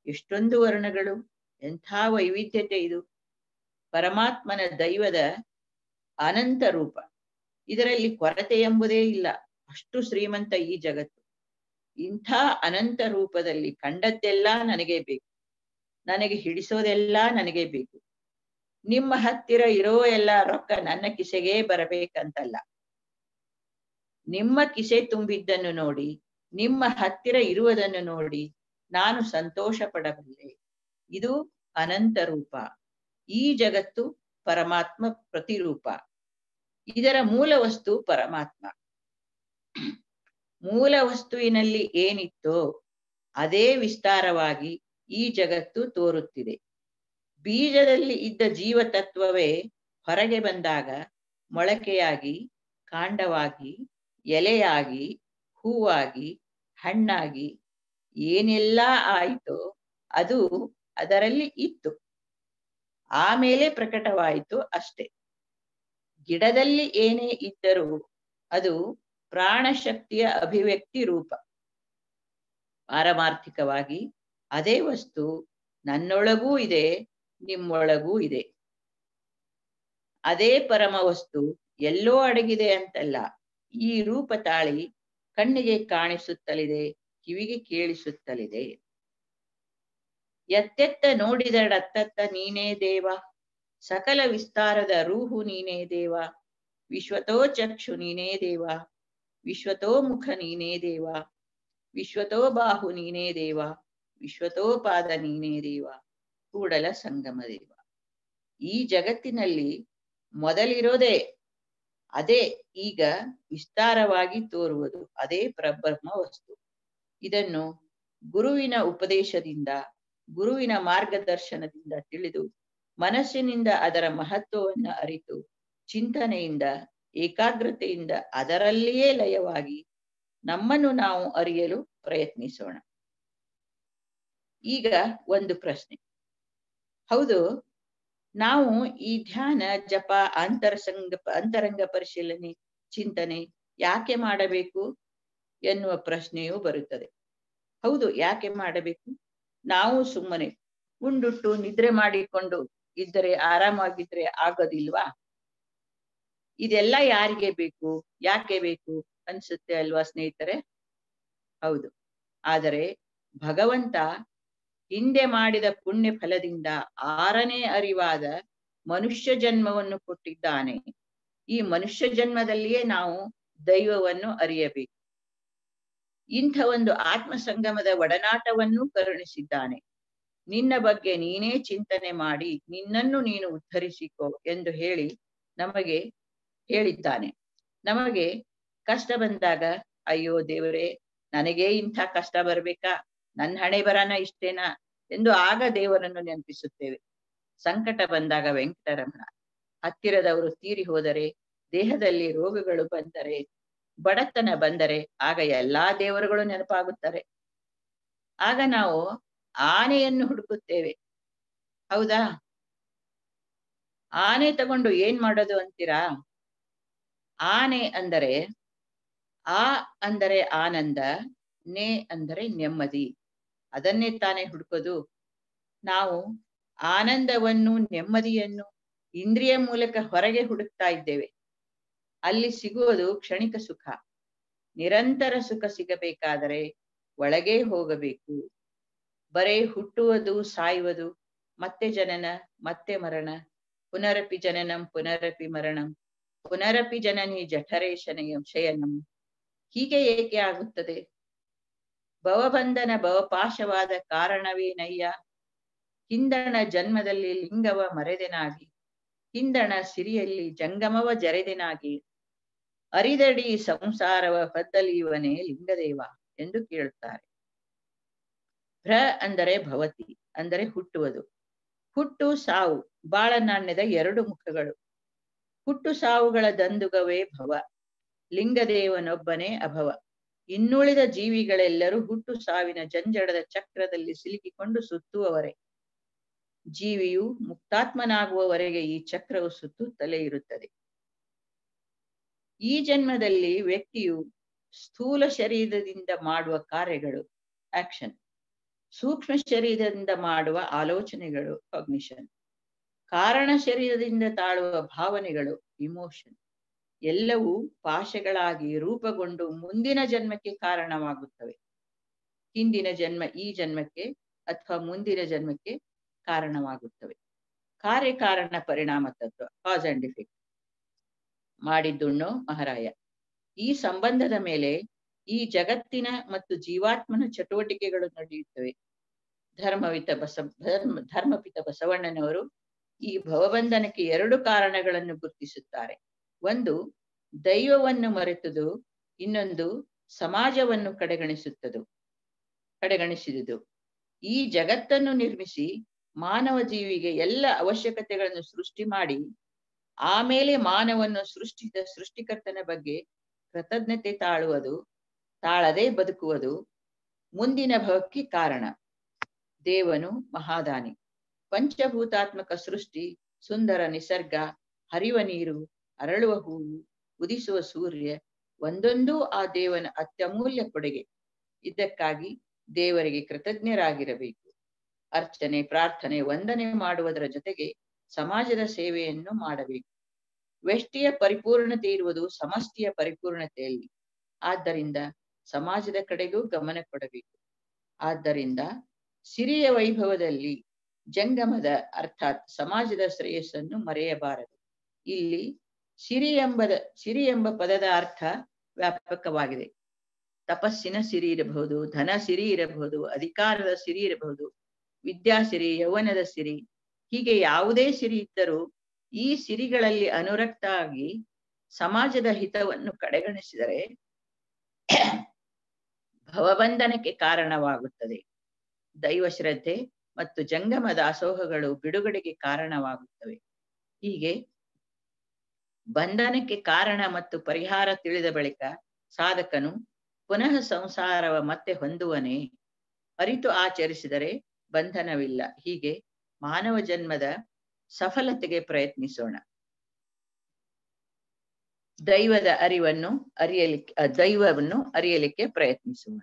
ಎಷ್ಟೊಂದು ವರ್ಣಗಳು? ಎಂಥ ವೈವಿಧ್ಯತೆ ಇದು! ಪರಮಾತ್ಮನ ದೈವದ ಅನಂತ ರೂಪ. ಇದರಲ್ಲಿ ಕೊರತೆ ಎಂಬುದೇ ಇಲ್ಲ. ಅಷ್ಟು ಶ್ರೀಮಂತ ಈ ಜಗತ್ತು. ಇಂಥ ಅನಂತ ರೂಪದಲ್ಲಿ ಕಂಡದ್ದೆಲ್ಲ ನನಗೆ ಬೇಕು. ನನಗೆ ಹಿಡಿಸೋದೆಲ್ಲ ನನಗೆ ಬೇಕು. ನಿಮ್ಮ ಹತ್ತಿರ ಇರೋ ಎಲ್ಲ ರೊಕ್ಕ ನನ್ನ ಕಿಸೆಗೆ ಬರಬೇಕಂತಲ್ಲ. ನಿಮ್ಮ ಕಿಸೆ ತುಂಬಿದ್ದನ್ನು ನೋಡಿ, ನಿಮ್ಮ ಹತ್ತಿರ ಇರುವುದನ್ನು ನೋಡಿ ನಾನು ಸಂತೋಷ ಪಡಬಲ್ಲೆ ಇದು ಅನಂತ ರೂಪ. ಈ ಜಗತ್ತು ಪರಮಾತ್ಮ ಪ್ರತಿರೂಪ. ಇದರ ಮೂಲ ವಸ್ತು ಪರಮಾತ್ಮ. ಮೂಲ ವಸ್ತುವಿನಲ್ಲಿ ಏನಿತ್ತೋ ಅದೇ ವಿಸ್ತಾರವಾಗಿ ಈ ಜಗತ್ತು ತೋರುತ್ತಿದೆ. ಬೀಜದಲ್ಲಿ ಇದ್ದ ಜೀವ ತತ್ವವೇ ಹೊರಗೆ ಬಂದಾಗ ಮೊಳಕೆಯಾಗಿ, ಕಾಂಡವಾಗಿ, ಎಲೆಯಾಗಿ, ಹೂವಾಗಿ, ಹಣ್ಣಾಗಿ ಏನೆಲ್ಲ ಆಯಿತೋ ಅದು ಅದರಲ್ಲಿ ಇತ್ತು. ಆಮೇಲೆ ಪ್ರಕಟವಾಯಿತು ಅಷ್ಟೆ. ಗಿಡದಲ್ಲಿ ಏನೇ ಇದ್ದರೂ ಅದು ಪ್ರಾಣಶಕ್ತಿಯ ಅಭಿವ್ಯಕ್ತಿ ರೂಪ. ಪಾರಮಾರ್ಥಿಕವಾಗಿ ಅದೇ ವಸ್ತು ನನ್ನೊಳಗೂ ಇದೆ, ನಿಮ್ಮೊಳಗೂ ಇದೆ. ಅದೇ ಪರಮ ವಸ್ತು ಎಲ್ಲೋ ಅಡಗಿದೆ ಅಂತಲ್ಲ, ಈ ರೂಪ ತಾಳಿ ಕಣ್ಣಿಗೆ ಕಾಣಿಸುತ್ತಲಿದೆ, ಕಿವಿಗೆ ಕೇಳಿಸುತ್ತಲಿದೆ. ಎತ್ತೆತ್ತ ನೋಡಿದಡತ್ತತ್ತ ನೀನೇ ದೇವ, ಸಕಲ ವಿಸ್ತಾರದ ರೂಹು ನೀನೇ ದೇವ ವಿಶ್ವತೋ ಚಕ್ಷು ನೀನೇ ದೇವ. ವಿಶ್ವತೋ ಮುಖ ನೀನೇ ದೇವ. ವಿಶ್ವತೋ ಬಾಹು ನೀನೇ ದೇವ. ವಿಶ್ವತೋ ಪಾದ ನೀನೇ ದೇವ. ಕೂಡಲ ಸಂಗಮ ದೇವ. ಈ ಜಗತ್ತಿನಲ್ಲಿ ಮೊದಲಿರೋದೇ ಅದೇ, ಈಗ ವಿಸ್ತಾರವಾಗಿ ತೋರುವುದು ಅದೇ ಪ್ರಬ್ರಹ್ಮ ವಸ್ತು. ಇದನ್ನು ಗುರುವಿನ ಉಪದೇಶದಿಂದ, ಗುರುವಿನ ಮಾರ್ಗದರ್ಶನದಿಂದ ತಿಳಿದು, ಮನಸ್ಸಿನಿಂದ ಅದರ ಮಹತ್ವವನ್ನು ಅರಿತು, ಚಿಂತನೆಯಿಂದ ಏಕಾಗ್ರತೆಯಿಂದ ಅದರಲ್ಲಿಯೇ ಲಯವಾಗಿ ನಮ್ಮನ್ನು ನಾವು ಅರಿಯಲು ಪ್ರಯತ್ನಿಸೋಣ. ಈಗ ಒಂದು ಪ್ರಶ್ನೆ. ಹೌದು, ನಾವು ಈ ಧ್ಯಾನ, ಜಪ, ಅಂತರಸಂಗ, ಅಂತರಂಗ ಪರಿಶೀಲನೆ, ಚಿಂತನೆ ಯಾಕೆ ಮಾಡಬೇಕು ಎನ್ನುವ ಪ್ರಶ್ನೆಯೂ ಬರುತ್ತದೆ. ಹೌದು, ಯಾಕೆ ಮಾಡಬೇಕು? ನಾವು ಸುಮ್ಮನೆ ಉಂಡುಟ್ಟು ನಿದ್ರೆ ಮಾಡಿಕೊಂಡು ಇದ್ದರೆ ಆರಾಮಾಗಿದ್ರೆ ಆಗೋದಿಲ್ವಾ? ಇದೆಲ್ಲ ಯಾರಿಗೆ ಬೇಕು, ಯಾಕೆ ಬೇಕು ಅನ್ಸುತ್ತೆ ಅಲ್ವಾ ಸ್ನೇಹಿತರೆ? ಹೌದು. ಆದರೆ ಭಗವಂತ ಹಿಂದೆ ಮಾಡಿದ ಪುಣ್ಯ ಫಲದಿಂದ ಆರನೇ ಅರಿವಾದ ಮನುಷ್ಯ ಜನ್ಮವನ್ನು ಕೊಟ್ಟಿದ್ದಾನೆ. ಈ ಮನುಷ್ಯ ಜನ್ಮದಲ್ಲಿಯೇ ನಾವು ದೈವವನ್ನು ಅರಿಯಬೇಕು. ಇಂಥ ಒಂದು ಆತ್ಮ ಸಂಗಮದ ಒಡನಾಟವನ್ನು ಕರುಣಿಸಿದ್ದಾನೆ. ನಿನ್ನ ಬಗ್ಗೆ ನೀನೇ ಚಿಂತನೆ ಮಾಡಿ ನಿನ್ನನ್ನು ನೀನು ಉದ್ಧರಿಸಿಕೋ ಎಂದು ಹೇಳಿ ನಮಗೆ ಹೇಳಿದ್ದಾನೆ. ನಮಗೆ ಕಷ್ಟ ಬಂದಾಗ, ಅಯ್ಯೋ ದೇವರೇ, ನನಗೆ ಇಂಥ ಕಷ್ಟ ಬರ್ಬೇಕಾ? ನನ್ನ ಹಣೆ ಬರನ ಇಷ್ಟೇನಾ? ಎಂದು ಆಗ ದೇವರನ್ನು ನೆನಪಿಸುತ್ತೇವೆ. ಸಂಕಟ ಬಂದಾಗ ವೆಂಕಟರಮಣ, ಹತ್ತಿರದವರು ತೀರಿ ಹೋದರೆ, ದೇಹದಲ್ಲಿ ರೋಗಗಳು ಬಂದರೆ, ಬಡತನ ಬಂದರೆ, ಆಗ ಎಲ್ಲಾ ದೇವರುಗಳು ನೆನಪಾಗುತ್ತಾರೆ. ಆಗ ನಾವು ಆನೆಯನ್ನು ಹುಡುಕುತ್ತೇವೆ. ಹೌದಾ? ಆನೆ ತಗೊಂಡು ಏನ್ ಮಾಡೋದು ಅಂತೀರಾ? ಆನೆ ಅಂದರೆ, ಆ ಅಂದರೆ ಆನಂದ, ನೇ ಅಂದರೆ ನೆಮ್ಮದಿ. ಅದನ್ನೇ ತಾನೇ ಹುಡುಕೋದು. ನಾವು ಆನಂದವನ್ನು, ನೆಮ್ಮದಿಯನ್ನು ಇಂದ್ರಿಯ ಮೂಲಕ ಹೊರಗೆ ಹುಡುಕ್ತಾ ಇದ್ದೇವೆ. ಅಲ್ಲಿ ಸಿಗುವುದು ಕ್ಷಣಿಕ ಸುಖ. ನಿರಂತರ ಸುಖ ಸಿಗಬೇಕಾದರೆ ಒಳಗೆ ಹೋಗಬೇಕು. ಬರೇ ಹುಟ್ಟುವುದು, ಸಾಯುವುದು, ಮತ್ತೆ ಜನನ, ಮತ್ತೆ ಮರಣ, ಪುನರಪಿ ಜನನಂ, ಪುನರಪಿ ಮರಣಂ. ಪುನರಪಿ ಜನನಿ ಜಠರೇ ಶಯನಂ. ಹೀಗೆ ಏಕೆ ಆಗುತ್ತದೆ? ಭವಬಂಧನ ಭವಪಾಶವಾದ ಕಾರಣವೇನಯ್ಯ? ಹಿಂದಣ ಜನ್ಮದಲ್ಲಿ ಲಿಂಗವ ಮರೆದೆನಾಗಿ, ಹಿಂದಣ ಸಿರಿಯಲ್ಲಿ ಜಂಗಮವ ಜರೆದೆನಾಗಿ, ಅರಿದಡಿ ಸಂಸಾರವ ಬದ್ದಲಿಯುವನೇ ಲಿಂಗದೇವ ಎಂದು ಕೇಳುತ್ತಾರೆ. ಭ್ರ ಅಂದರೆ ಭವತಿ, ಅಂದರೆ ಹುಟ್ಟುವುದು. ಹುಟ್ಟು ಸಾವು, ಬಾಳನಾಣ್ಯದ ಎರಡು ಮುಖಗಳು. ಹುಟ್ಟು ಸಾವುಗಳ ದಂದುಗವೇ ಭವ. ಲಿಂಗದೇವನೊಬ್ಬನೇ ಅಭವ. ಇನ್ನುಳಿದ ಜೀವಿಗಳೆಲ್ಲರೂ ಹುಟ್ಟು ಸಾವಿನ ಜಂಜಡದ ಚಕ್ರದಲ್ಲಿ ಸಿಲುಕಿಕೊಂಡು ಸುತ್ತುವವರೇ. ಜೀವಿಯು ಮುಕ್ತಾತ್ಮನಾಗುವವರೆಗೆ ಈ ಚಕ್ರವು ಸುತ್ತುತ್ತಲೇ ಇರುತ್ತದೆ ಈ ಜನ್ಮದಲ್ಲಿ ವ್ಯಕ್ತಿಯು ಸ್ಥೂಲ ಶರೀರದಿಂದ ಮಾಡುವ ಕಾರ್ಯಗಳು ಆಕ್ಷನ್ ಸೂಕ್ಷ್ಮ ಶರೀರದಿಂದ ಮಾಡುವ ಆಲೋಚನೆಗಳು ಕಾಗ್ನಿಷನ್ ಕಾರಣ ಶರೀರದಿಂದ ತಾಳುವ ಭಾವನೆಗಳು ಇಮೋಷನ್ ಎಲ್ಲವೂ ಪಾಶಗಳಾಗಿ ರೂಪುಗೊಂಡು ಮುಂದಿನ ಜನ್ಮಕ್ಕೆ ಕಾರಣವಾಗುತ್ತವೆ. ಹಿಂದಿನ ಜನ್ಮ ಈ ಜನ್ಮಕ್ಕೆ ಅಥವಾ ಮುಂದಿನ ಜನ್ಮಕ್ಕೆ ಕಾರಣವಾಗುತ್ತವೆ. ಕಾರ್ಯಕಾರಣ ಪರಿಣಾಮ ತತ್ವ ಕಾಸ್ ಅಂಡ್ ಎಫೆಕ್ಟ್ ಮಾಡಿದ್ದುಣ್ಣೋ ಮಹಾರಾಯ. ಈ ಸಂಬಂಧದ ಮೇಲೆ ಈ ಜಗತ್ತಿನ ಮತ್ತು ಜೀವಾತ್ಮನ ಚಟುವಟಿಕೆಗಳು ನಡೆಯುತ್ತವೆ. ಧರ್ಮವಿತ ಬಸ ಧರ್ಮ, ಧರ್ಮಪಿತ ಬಸವಣ್ಣನವರು ಈ ಭವಬಂಧನಕ್ಕೆ ಎರಡು ಕಾರಣಗಳನ್ನು ಗುರುತಿಸುತ್ತಾರೆ. ಒಂದು, ದೈವವನ್ನು ಮರೆತುದು, ಇನ್ನೊಂದು, ಸಮಾಜವನ್ನು ಕಡೆಗಣಿಸುತ್ತದು, ಕಡೆಗಣಿಸಿದುದು. ಈ ಜಗತ್ತನ್ನು ನಿರ್ಮಿಸಿ ಮಾನವ ಜೀವಿಗೆ ಎಲ್ಲ ಅವಶ್ಯಕತೆಗಳನ್ನು ಸೃಷ್ಟಿ ಮಾಡಿ ಆಮೇಲೆ ಮಾನವನ್ನು ಸೃಷ್ಟಿಸಿದ ಸೃಷ್ಟಿಕರ್ತನ ಬಗ್ಗೆ ಕೃತಜ್ಞತೆ ತಾಳುವುದು, ತಾಳದೆ ಬದುಕುವುದು ಮುಂದಿನ ಭವಕ್ಕೆ ಕಾರಣ. ದೇವನು ಮಹಾದಾನಿ. ಪಂಚಭೂತಾತ್ಮಕ ಸೃಷ್ಟಿ, ಸುಂದರ ನಿಸರ್ಗ, ಹರಿವ ನೀರು, ಅರಳುವ ಹೂವು ಉದಿಸುವ ಸೂರ್ಯ, ಒಂದೊಂದೂ ಆ ದೇವನ ಅತ್ಯಮೂಲ್ಯ ಕೊಡುಗೆ. ಇದಕ್ಕಾಗಿ ದೇವರಿಗೆ ಕೃತಜ್ಞರಾಗಿರಬೇಕು. ಅರ್ಚನೆ, ಪ್ರಾರ್ಥನೆ, ವಂದನೆ ಮಾಡುವುದರ ಜೊತೆಗೆ ಸಮಾಜದ ಸೇವೆಯನ್ನು ಮಾಡಬೇಕು. ವ್ಯಷ್ಟಿಯ ಪರಿಪೂರ್ಣತೆ ಇರುವುದು ಸಮಷ್ಟಿಯ ಪರಿಪೂರ್ಣತೆಯಲ್ಲಿ. ಆದ್ದರಿಂದ ಸಮಾಜದ ಕಡೆಗೂ ಗಮನ ಕೊಡಬೇಕು. ಆದ್ದರಿಂದ ಸಿರಿಯ ವೈಭವದಲ್ಲಿ ಜಂಗಮದ ಅರ್ಥಾತ್ ಸಮಾಜದ ಶ್ರೇಯಸ್ಸನ್ನು ಮರೆಯಬಾರದು. ಇಲ್ಲಿ ಸಿರಿ ಎಂಬದ, ಸಿರಿ ಎಂಬ ಪದದ ಅರ್ಥ ವ್ಯಾಪಕವಾಗಿದೆ. ತಪಸ್ಸಿನ ಸಿರಿ ಇರಬಹುದು, ಧನ ಸಿರಿ ಇರಬಹುದು, ಅಧಿಕಾರದ ಸಿರಿ ಇರಬಹುದು, ವಿದ್ಯಾ ಸಿರಿ, ಯೌವನದ ಸಿರಿ, ಹೀಗೆ ಯಾವುದೇ ಸಿರಿ ಇದ್ದರೂ ಈ ಸಿರಿಗಳಲ್ಲಿ ಅನುರಕ್ತ ಆಗಿ ಸಮಾಜದ ಹಿತವನ್ನು ಕಡೆಗಣಿಸಿದರೆ ಭವಬಂಧನಕ್ಕೆ ಕಾರಣವಾಗುತ್ತದೆ. ದೈವ ಶ್ರದ್ಧೆ ಮತ್ತು ಜಂಗಮದ ಅಸೋಹಗಳು ಬಿಡುಗಡೆಗೆ ಕಾರಣವಾಗುತ್ತವೆ. ಹೀಗೆ ಬಂಧನಕ್ಕೆ ಕಾರಣ ಮತ್ತು ಪರಿಹಾರ ತಿಳಿದ ಬಳಿಕ ಸಾಧಕನು ಪುನಃ ಸಂಸಾರವ ಮತ್ತೆ ಹೊಂದುವನೇ ಅರಿತು ಆಚರಿಸಿದರೆ ಬಂಧನವಿಲ್ಲ. ಹೀಗೆ ಮಾನವ ಜನ್ಮದ ಸಫಲತೆಗೆ ಪ್ರಯತ್ನಿಸೋಣ. ದೈವದ ಅರಿವನ್ನು ಅರಿಯಲಿಕ್ಕೆ ದೈವವನ್ನು ಅರಿಯಲಿಕ್ಕೆ ಪ್ರಯತ್ನಿಸೋಣ.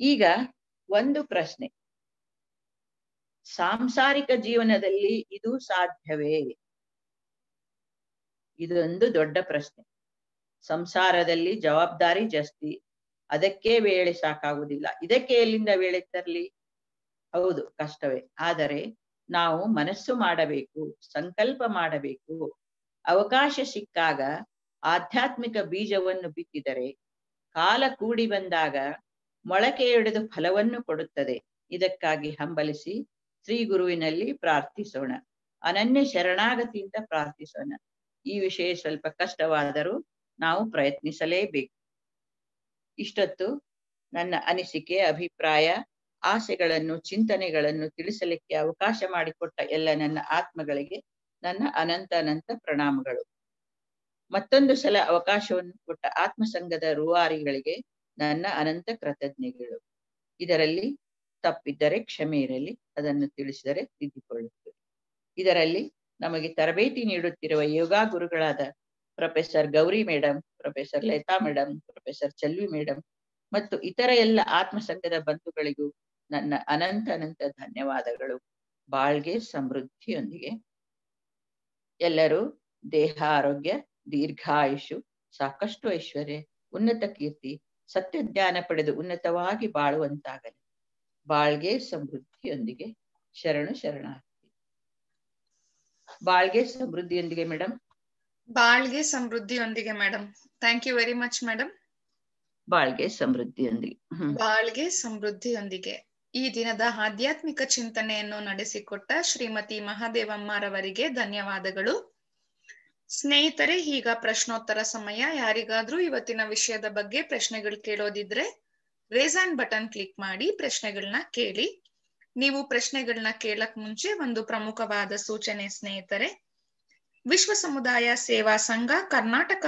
ಈಗ ಒಂದು ಪ್ರಶ್ನೆ. ಸಾಂಸಾರಿಕ ಜೀವನದಲ್ಲಿ ಇದು ಸಾಧ್ಯವೇ? ಇದೊಂದು ದೊಡ್ಡ ಪ್ರಶ್ನೆ. ಸಂಸಾರದಲ್ಲಿ ಜವಾಬ್ದಾರಿ ಜಾಸ್ತಿ. ಅದಕ್ಕೆ ವೇಳೆ ಸಾಕಾಗುವುದಿಲ್ಲ. ಇದಕ್ಕೆ ಎಲ್ಲಿಂದ ವೇಳೆ ತರಲಿ? ಹೌದು, ಕಷ್ಟವೇ. ಆದರೆ ನಾವು ಮನಸ್ಸು ಮಾಡಬೇಕು, ಸಂಕಲ್ಪ ಮಾಡಬೇಕು. ಅವಕಾಶ ಸಿಕ್ಕಾಗ ಆಧ್ಯಾತ್ಮಿಕ ಬೀಜವನ್ನು ಬಿತ್ತಿದರೆ ಕಾಲ ಕೂಡಿ ಬಂದಾಗ ಮೊಳಕೆಯೊಡೆದು ಫಲವನ್ನು ಕೊಡುತ್ತದೆ. ಇದಕ್ಕಾಗಿ ಹಂಬಲಿಸಿ ಶ್ರೀ ಗುರುವಿನಲ್ಲಿ ಪ್ರಾರ್ಥಿಸೋಣ. ಅನನ್ಯ ಶರಣಾಗತಿಯಿಂದ ಪ್ರಾರ್ಥಿಸೋಣ. ಈ ವಿಷಯ ಸ್ವಲ್ಪ ಕಷ್ಟವಾದರೂ ನಾವು ಪ್ರಯತ್ನಿಸಲೇಬೇಕು. ಇಷ್ಟೊತ್ತು ನನ್ನ ಅನಿಸಿಕೆ, ಅಭಿಪ್ರಾಯ, ಆಸೆಗಳನ್ನು, ಚಿಂತನೆಗಳನ್ನು ತಿಳಿಸಲಿಕ್ಕೆ ಅವಕಾಶ ಮಾಡಿಕೊಟ್ಟ ಎಲ್ಲ ನನ್ನ ಆತ್ಮಗಳಿಗೆ ನನ್ನ ಅನಂತ ಅನಂತ ಪ್ರಣಾಮಗಳು. ಮತ್ತೊಂದು ಸಲ ಅವಕಾಶವನ್ನು ಕೊಟ್ಟ ಆತ್ಮಸಂಘದ ರೂವಾರಿಗಳಿಗೆ ನನ್ನ ಅನಂತ ಕೃತಜ್ಞತೆಗಳು. ಇದರಲ್ಲಿ ತಪ್ಪಿದ್ದರೆ ಕ್ಷಮೆ ಇರಲಿ. ಅದನ್ನು ತಿಳಿಸಿದರೆ ತಿದ್ದಿಕೊಳ್ಳುತ್ತೇವೆ ಇದರಲ್ಲಿ ನಮಗೆ ತರಬೇತಿ ನೀಡುತ್ತಿರುವ ಯೋಗಾ ಗುರುಗಳಾದ professor Gauri madam professor Latha madam professor Chalvi madam ಮತ್ತು ಇತರ ಎಲ್ಲ ಆತ್ಮಸಂಘದ ಬಂಧುಗಳಿಗೂ ನನ್ನ ಅನಂತ ಅನಂತ ಧನ್ಯವಾದಗಳು. ಬಾಳ್ಗೆ ಸಮೃದ್ಧಿಯೊಂದಿಗೆ. ಎಲ್ಲರೂ ದೇಹ, ಆರೋಗ್ಯ, ದೀರ್ಘಾಯುಷು, ಸಾಕಷ್ಟು ಐಶ್ವರ್ಯ, ಉನ್ನತ ಕೀರ್ತಿ ಸತ್ಯ ಜ್ಞಾನ ಪಡೆದು ಉನ್ನತವಾಗಿ ಬಾಳುವಂತಾಗಲಿ. ಬಾಳ್ಗೆ ಸಮೃದ್ಧಿಯೊಂದಿಗೆ ಶರಣು ಶರಣಾರ್ಥಿ ಬಾಳ್ಗೆ ಸಮೃದ್ಧಿಯೊಂದಿಗೆ ಮೇಡಮ್ ಬಾಳ್ಗೆ ಸಮೃದ್ಧಿಯೊಂದಿಗೆ madam thank you very much madam ಬಾಳ್ಗೆ ಸಮೃದ್ಧಿಯೊಂದಿಗೆ. ಬಾಳ್ಗೆ ಸಮೃದ್ಧಿಯೊಂದಿಗೆ. ಈ ದಿನದ ಆಧ್ಯಾತ್ಮಿಕ ಚಿಂತನೆಯನ್ನು ನಡೆಸಿಕೊಟ್ಟ ಶ್ರೀಮತಿ ಮಹಾದೇವಮ್ಮರವರಿಗೆ ಧನ್ಯವಾದಗಳು. ಸ್ನೇಹಿತರೆ ಈಗ ಪ್ರಶ್ನೋತ್ತರ ಸಮಯ. ಯಾರಿಗಾದ್ರೂ ಇವತ್ತಿನ ವಿಷಯದ ಬಗ್ಗೆ ಪ್ರಶ್ನೆಗಳು ಕೇಳೋದಿದ್ರೆ ರೇಸ್ ಆನ್ ಬಟನ್ ಕ್ಲಿಕ್ ಮಾಡಿ ಪ್ರಶ್ನೆಗಳನ್ನ ಕೇಳಿ. ನೀವು ಪ್ರಶ್ನೆಗಳನ್ನ ಕೇಳಕ್ ಮುಂಚೆ ಒಂದು ಪ್ರಮುಖವಾದ ಸೂಚನೆ ಸ್ನೇಹಿತರೆ, ವಿಶ್ವ ಸಮುದಾಯ ಸೇವಾ ಸಂಘ ಕರ್ನಾಟಕ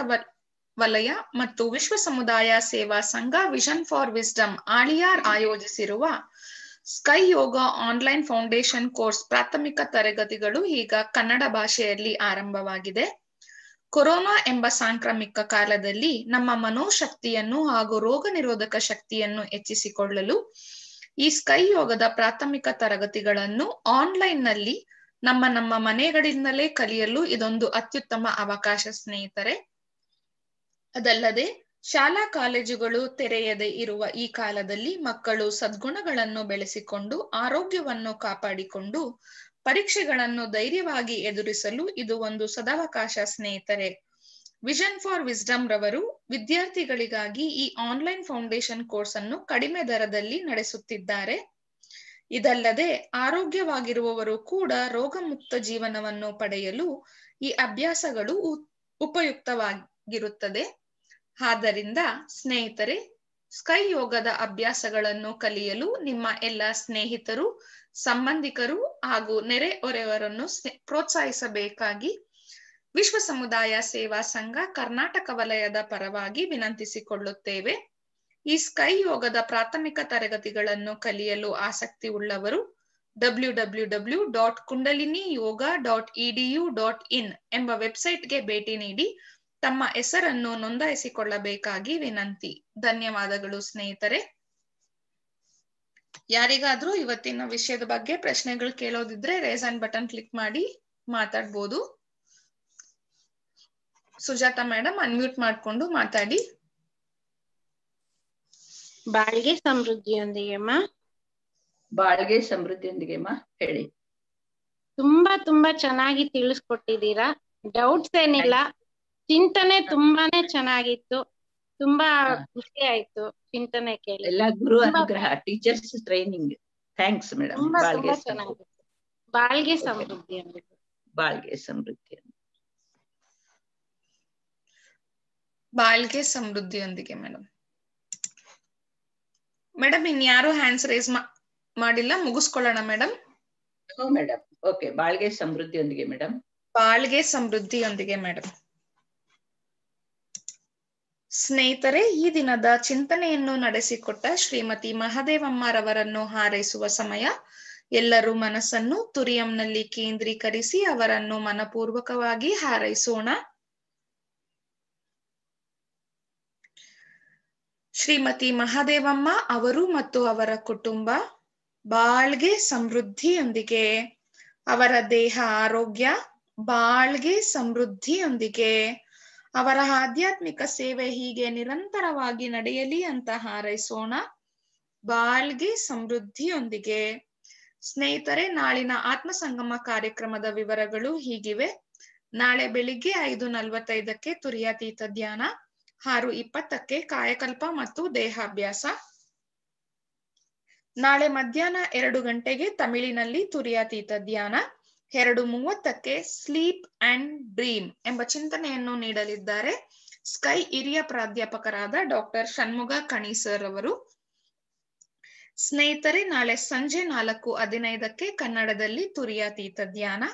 ವಲಯ ಮತ್ತು ವಿಶ್ವ ಸಮುದಾಯ ಸೇವಾ ಸಂಘ ವಿಷನ್ ಫಾರ್ ವಿಸ್ಡಮ್ ಆಳಿಯಾರ್ ಆಯೋಜಿಸಿರುವ SKY yoga online foundation course ಪ್ರಾಥಮಿಕ ತರಗತಿಗಳು ಈಗ ಕನ್ನಡ ಭಾಷೆಯಲ್ಲಿ ಆರಂಭವಾಗಿದೆ. ಕೊರೋನಾ ಎಂಬ ಸಾಂಕ್ರಾಮಿಕ ಕಾಲದಲ್ಲಿ ನಮ್ಮ ಮನೋಶಕ್ತಿಯನ್ನು ಹಾಗೂ ರೋಗ ನಿರೋಧಕ ಶಕ್ತಿಯನ್ನು ಹೆಚ್ಚಿಸಿಕೊಳ್ಳಲು ಈ ಸ್ಕೈ ಯೋಗದ ಪ್ರಾಥಮಿಕ ತರಗತಿಗಳನ್ನು ಆನ್ಲೈನ್ನಲ್ಲಿ ನಮ್ಮ ನಮ್ಮ ಮನೆಗಳಿಂದಲೇ ಕಲಿಯಲು ಇದೊಂದು ಅತ್ಯುತ್ತಮ ಅವಕಾಶ, ಸ್ನೇಹಿತರೆ. ಅದಲ್ಲದೆ ಶಾಲಾ ಕಾಲೇಜುಗಳು ತೆರೆಯದೆ ಇರುವ ಈ ಕಾಲದಲ್ಲಿ ಮಕ್ಕಳು ಸದ್ಗುಣಗಳನ್ನು ಬೆಳೆಸಿಕೊಂಡು ಆರೋಗ್ಯವನ್ನು ಕಾಪಾಡಿಕೊಂಡು ಪರೀಕ್ಷೆಗಳನ್ನು ಧೈರ್ಯವಾಗಿ ಎದುರಿಸಲು ಇದು ಒಂದು ಸದಾವಕಾಶ ಸ್ನೇಹಿತರೆ. ವಿಷನ್ ಫಾರ್ ವಿಸ್ಡಮ್ ರವರು ವಿದ್ಯಾರ್ಥಿಗಳಿಗಾಗಿ ಈ ಆನ್ಲೈನ್ ಫೌಂಡೇಶನ್ ಕೋರ್ಸ್ ಅನ್ನು ಕಡಿಮೆ ದರದಲ್ಲಿ ನಡೆಸುತ್ತಿದ್ದಾರೆ. ಇದಲ್ಲದೆ ಆರೋಗ್ಯವಾಗಿರುವವರು ಕೂಡ ರೋಗಮುಕ್ತ ಜೀವನವನ್ನು ಪಡೆಯಲು ಈ ಅಭ್ಯಾಸಗಳು ಉಪಯುಕ್ತವಾಗಿರುತ್ತದೆ. ಆದ್ದರಿಂದ ಸ್ನೇಹಿತರೆ ಸ್ಕೈ ಯೋಗದ ಅಭ್ಯಾಸಗಳನ್ನು ಕಲಿಯಲು ನಿಮ್ಮ ಎಲ್ಲ ಸ್ನೇಹಿತರು ಸಂಬಂಧಿಕರು ಹಾಗೂ ನೆರೆ ಹೊರೆಯವರನ್ನು ಪ್ರೋತ್ಸಾಹಿಸಬೇಕಾಗಿ ವಿಶ್ವ ಸಮುದಾಯ ಸೇವಾ ಸಂಘ ಕರ್ನಾಟಕ ವಲಯದ ಪರವಾಗಿ ವಿನಂತಿಸಿಕೊಳ್ಳುತ್ತೇವೆ. ಈ ಸ್ಕೈ ಯೋಗದ ಪ್ರಾಥಮಿಕ ತರಗತಿಗಳನ್ನು ಕಲಿಯಲು ಆಸಕ್ತಿ ಉಳ್ಳವರು W W W dot kundalini yoga dot edu dot in ಎಂಬ ವೆಬ್ಸೈಟ್ಗೆ ಭೇಟಿ ನೀಡಿ ತಮ್ಮ ಹೆಸರನ್ನು ನೋಂದಾಯಿಸಿಕೊಳ್ಳಬೇಕಾಗಿ ವಿನಂತಿ. ಧನ್ಯವಾದಗಳು ಸ್ನೇಹಿತರೆ. ಯಾರಿಗಾದ್ರೂ ಇವತ್ತಿನ ವಿಷಯದ ಬಗ್ಗೆ ಪ್ರಶ್ನೆಗಳು ಕೇಳೋದಿದ್ರೆ ರೇಸ್ ಅಂಡ್ ಬಟನ್ ಕ್ಲಿಕ್ ಮಾಡಿ ಮಾತಾಡ್ಬೋದು. ಸುಜಾತ ಮೇಡಮ್ ಅನ್ಮ್ಯೂಟ್ ಮಾಡ್ಕೊಂಡು ಮಾತಾಡಿ. ಬಾಳ್ಗೆ ಸಮೃದ್ಧಿಯೊಂದಿಗೆ ಅಮ್ಮ ಬಾಳ್ಗೆ ಸಮೃದ್ಧಿಯೊಂದಿಗೆ ಮಾ ಹೇಳಿ. ತುಂಬಾ ತುಂಬಾ ಚೆನ್ನಾಗಿ ತಿಳಿಸ್ಕೊಟ್ಟಿದ್ದೀರಾ. ಡೌಟ್ಸ್ ಏನಿಲ್ಲ. ಚಿಂತನೆ ತುಂಬಾನೇ ಚೆನ್ನಾಗಿತ್ತು. ತುಂಬಾ ಖುಷಿ ಆಯ್ತು. ಚಿಂತನೆ ಕೇಳಿ. ಎಲ್ಲ ಗುರು ಅನುಗ್ರಹ ಟೀಚರ್ಸ್ ಟ್ರೈನಿಂಗ್ ಥ್ಯಾಂಕ್ಸ್ ಮೇಡಮ್ ಬಾಳ್ಗೆ ಬಾಳ್ಗೆ ಸಮೃದ್ಧಿ ಬಾಳ್ಗೆ ಸಮೃದ್ಧಿ ಬಾಳ್ಗೆ ಸಮೃದ್ಧಿಯೊಂದಿಗೆ ಮೇಡಮ್ ಮೇಡಮ್ ಇನ್ಯಾರು ಹ್ಯಾಂಡ್ಸ್ ರೇಸ್ ಮಾಡಿಲ್ಲ? ಮುಗಿಸ್ಕೊಳ್ಳೋಣ ಮೇಡಮ್ ಮೇಡಮ್ ಓಕೆ ಬಾಳ್ಗೆ ಸಮೃದ್ಧಿಯೊಂದಿಗೆ ಮೇಡಮ್ ಬಾಳ್ಗೆ ಸಮೃದ್ಧಿಯೊಂದಿಗೆ ಮೇಡಮ್ ಸ್ನೇಹಿತರೆ, ಈ ದಿನದ ಚಿಂತನೆಯನ್ನು ನಡೆಸಿಕೊಟ್ಟ ಶ್ರೀಮತಿ ಮಹದೇವಮ್ಮರವರನ್ನು ಹಾರೈಸುವ ಸಮಯ. ಎಲ್ಲರೂ ಮನಸ್ಸನ್ನು ತುರಿಯಂನಲ್ಲಿ ಕೇಂದ್ರೀಕರಿಸಿ ಅವರನ್ನು ಮನಪೂರ್ವಕವಾಗಿ ಹಾರೈಸೋಣ. ಶ್ರೀಮತಿ ಮಹಾದೇವಮ್ಮ ಅವರು ಮತ್ತು ಅವರ ಕುಟುಂಬ ಬಾಳ್ಗೆ ಸಮೃದ್ಧಿಯೊಂದಿಗೆ, ಅವರ ದೇಹ ಆರೋಗ್ಯ ಬಾಳ್ಗೆ ಸಮೃದ್ಧಿಯೊಂದಿಗೆ ಅವರ ಆಧ್ಯಾತ್ಮಿಕ ಸೇವೆ ಹೀಗೆ ನಿರಂತರವಾಗಿ ನಡೆಯಲಿ ಅಂತ ಹಾರೈಸೋಣ. ಬಾಳ್ಗೆ ಸಮೃದ್ಧಿಯೊಂದಿಗೆ. ಸ್ನೇಹಿತರೆ, ನಾಳಿನ ಆತ್ಮ ಸಂಗಮ ಕಾರ್ಯಕ್ರಮದ ವಿವರಗಳು ಹೀಗಿವೆ. ನಾಳೆ ಬೆಳಿಗ್ಗೆ ಐದು ನಲ್ವತ್ತೈದಕ್ಕೆ ತುರಿಯಾತೀತ ಧ್ಯಾನ ಆರು ಇಪ್ಪತ್ತಕ್ಕೆ ಕಾಯಕಲ್ಪ ಮತ್ತು ದೇಹಾಭ್ಯಾಸ. ನಾಳೆ ಮಧ್ಯಾಹ್ನ ಎರಡು ಗಂಟೆಗೆ ತಮಿಳಿನಲ್ಲಿ ತುರಿಯಾತೀತ ಧ್ಯಾನ ಎರಡು ಮೂವತ್ತಕ್ಕೆ ಸ್ಲೀಪ್ ಅಂಡ್ ಡ್ರೀಮ್ ಎಂಬ ಚಿಂತನೆಯನ್ನು ನೀಡಲಿದ್ದಾರೆ. ಸ್ಕೈ ಹಿರಿಯ ಪ್ರಾಧ್ಯಾಪಕರಾದ ಡಾಕ್ಟರ್ ಷಣ್ಮುಗ ಕಣಿ ಸರ್ ಅವರು. ಸ್ನೇಹಿತರೆ, ನಾಳೆ ಸಂಜೆ ನಾಲ್ಕು ಹದಿನೈದಕ್ಕೆ ಕನ್ನಡದಲ್ಲಿ ತುರಿಯಾತೀತ ಧ್ಯಾನ,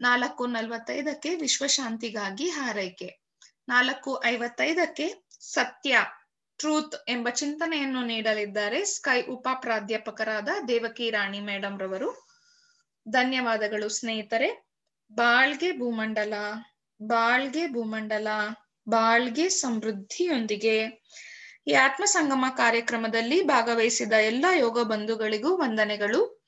ನಾಲ್ಕು ನಲವತ್ತೈದಕ್ಕೆ ವಿಶ್ವಶಾಂತಿಗಾಗಿ ಹಾರೈಕೆ, ನಾಲ್ಕು ಐವತ್ತೈದಕ್ಕೆ ಸತ್ಯ ಟ್ರೂತ್ ಎಂಬ ಚಿಂತನೆಯನ್ನು ನೀಡಲಿದ್ದಾರೆ. ಸ್ಕೈ ಉಪ ಪ್ರಾಧ್ಯಾಪಕರಾದ ದೇವಕಿ ರಾಣಿ ಮೇಡಮ್ ರವರು. ಧನ್ಯವಾದಗಳು ಸ್ನೇಹಿತರೆ. ಬಾಳ್ಗೆ ಭೂಮಂಡಲ ಬಾಳ್ಗೆ ಭೂಮಂಡಲ, ಬಾಳ್ಗೆ ಸಮೃದ್ಧಿಯೊಂದಿಗೆ. ಈ ಆತ್ಮ ಸಂಗಮ ಕಾರ್ಯಕ್ರಮದಲ್ಲಿ ಭಾಗವಹಿಸಿದ ಎಲ್ಲ ಯೋಗ ಬಂಧುಗಳಿಗೂ ವಂದನೆಗಳು.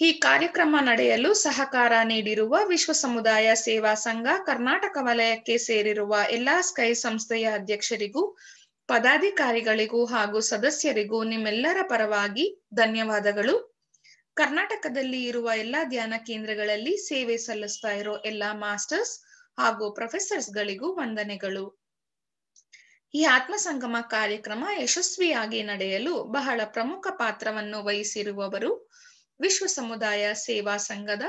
ಈ ಕಾರ್ಯಕ್ರಮ ನಡೆಯಲು ಸಹಕಾರ ನೀಡಿರುವ ವಿಶ್ವ ಸಮುದಾಯ ಸೇವಾ ಸಂಘ, ಕರ್ನಾಟಕ ವಲಯಕ್ಕೆ ಸೇರಿರುವ ಎಲ್ಲಾ ಸ್ಕೈ ಸಂಸ್ಥೆಯ ಅಧ್ಯಕ್ಷರಿಗೂ, ಪದಾಧಿಕಾರಿಗಳಿಗೂ ಹಾಗೂ ಸದಸ್ಯರಿಗೂ ನಿಮ್ಮೆಲ್ಲರ ಪರವಾಗಿ ಧನ್ಯವಾದಗಳು. ಕರ್ನಾಟಕದಲ್ಲಿ ಇರುವ ಎಲ್ಲಾ ಧ್ಯಾನ ಕೇಂದ್ರಗಳಲ್ಲಿ ಸೇವೆ ಸಲ್ಲಿಸ್ತಾ ಇರೋ ಎಲ್ಲಾ ಮಾಸ್ಟರ್ಸ್ ಹಾಗೂ ಪ್ರೊಫೆಸರ್ಸ್ ಗಳಿಗೂ ವಂದನೆಗಳು. ಈ ಆತ್ಮ ಸಂಗಮ ಕಾರ್ಯಕ್ರಮ ಯಶಸ್ವಿಯಾಗಿ ನಡೆಯಲು ಬಹಳ ಪ್ರಮುಖ ಪಾತ್ರವನ್ನು ವಹಿಸಿರುವವರು ವಿಶ್ವ ಸಮುದಾಯ ಸೇವಾ ಸಂಘದ,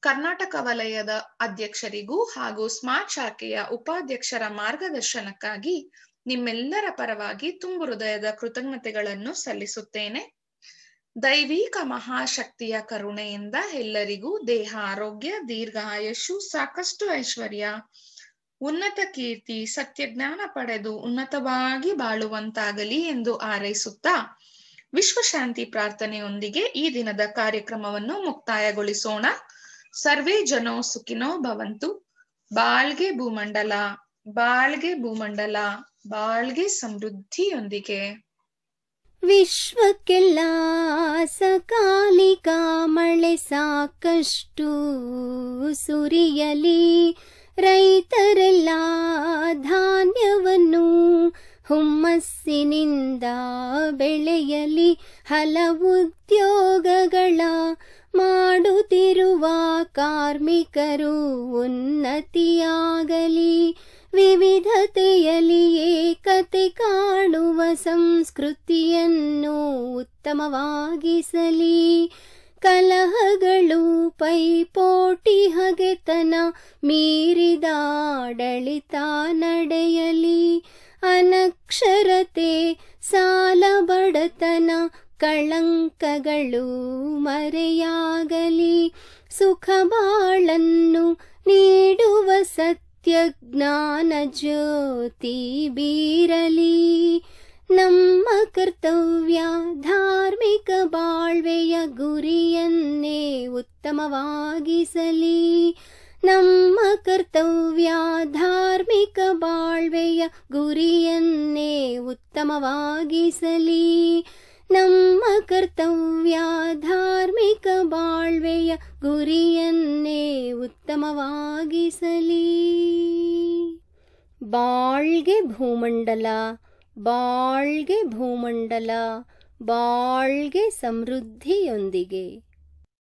ಕರ್ನಾಟಕ ವಲಯದ ಅಧ್ಯಕ್ಷರಿಗೂ ಹಾಗೂ ಸ್ಮಾರ್ಟ್ ಶಾಖೆಯ ಉಪಾಧ್ಯಕ್ಷರ ಮಾರ್ಗದರ್ಶನಕ್ಕಾಗಿ ನಿಮ್ಮೆಲ್ಲರ ಪರವಾಗಿ ತುಂಬು ಹೃದಯದ ಕೃತಜ್ಞತೆಗಳನ್ನು ಸಲ್ಲಿಸುತ್ತೇನೆ. ದೈವಿಕ ಮಹಾಶಕ್ತಿಯ ಕರುಣೆಯಿಂದ ಎಲ್ಲರಿಗೂ ದೇಹ, ಆರೋಗ್ಯ ದೀರ್ಘ ಆಯುಷು ಸಾಕಷ್ಟು ಐಶ್ವರ್ಯ. ಉನ್ನತ ಕೀರ್ತಿ ಸತ್ಯಜ್ಞಾನ ಪಡೆದು ಉನ್ನತವಾಗಿ ಬಾಳುವಂತಾಗಲಿ ಎಂದು ಹಾರೈಸುತ್ತಾ ವಿಶ್ವಶಾಂತಿ ಪ್ರಾರ್ಥನೆಯೊಂದಿಗೆ ಈ ದಿನದ ಕಾರ್ಯಕ್ರಮವನ್ನು ಮುಕ್ತಾಯಗೊಳಿಸೋಣ. ಸರ್ವೇ ಜನೋ ಸುಖಿನೋ ಭವಂತು. ಬಾಳ್ಗೆ ಭೂಮಂಡಲ ಬಾಳ್ಗೆ ಭೂಮಂಡಲ, ಬಾಳ್ಗೆ ಸಮೃದ್ಧಿಯೊಂದಿಗೆ. ವಿಶ್ವಕ್ಕೆಲ್ಲ ಸಕಾಲಿಕ ಮಳೆ ಸಾಕಷ್ಟು ಸುರಿಯಲಿ. ರೈತರೆಲ್ಲ ಧಾನ್ಯವನ್ನು ಹುಮ್ಮಸ್ಸಿನಿಂದ ಬೆಳೆಯಲಿ. ಹಲವು ಉದ್ಯೋಗಗಳ ಮಾಡುತ್ತಿರುವ ಕಾರ್ಮಿಕರು ಉನ್ನತಿಯಾಗಲಿ. ವಿವಿಧತೆಯಲ್ಲಿ ಏಕತೆ ಕಾಣುವ ಸಂಸ್ಕೃತಿಯನ್ನು ಉತ್ತಮವಾಗಿಸಲಿ. ಕಲಹಗಳು ಪೈಪೋಟಿ ಹಗೆತನ ಮೀರಿದಾಡಳಿತ ನಡೆಯಲಿ. ಅನಕ್ಷರತೆ ಸಾಲ ಬಡತನ ಕಳಂಕಗಳು ಮರೆಯಾಗಲಿ. ಸುಖ ಬಾಳನ್ನು ನೀಡುವ ಜ್ಞಾನ ಜ್ಯೋತಿ ಬೀರಲಿ. ನಮ್ಮ ಕರ್ತವ್ಯ ಧಾರ್ಮಿಕ ಬಾಳ್ವೆಯ ಗುರಿಯನ್ನೇ ಉತ್ತಮವಾಗಿಸಲಿ. ನಮ್ಮ ಕರ್ತವ್ಯ ಧಾರ್ಮಿಕ ಬಾಳ್ವೆಯ ಗುರಿಯನ್ನೇ ಉತ್ತಮವಾಗಿಸಲಿ. ನಮ್ಮ ಕರ್ತವ್ಯ ಧಾರ್ಮಿಕ ಬಾಳ್ವೆಯ ಗುರಿಯನ್ನೇ ಉತ್ತಮವಾಗಿಸಲಿ. ಬಾಳ್ಗೆ ಭೂಮಂಡಲ ಬಾಳ್ಗೆ ಭೂಮಂಡಲ ಬಾಳ್ಗೆ ಸಮೃದ್ಧಿಯೊಂದಿಗೆ.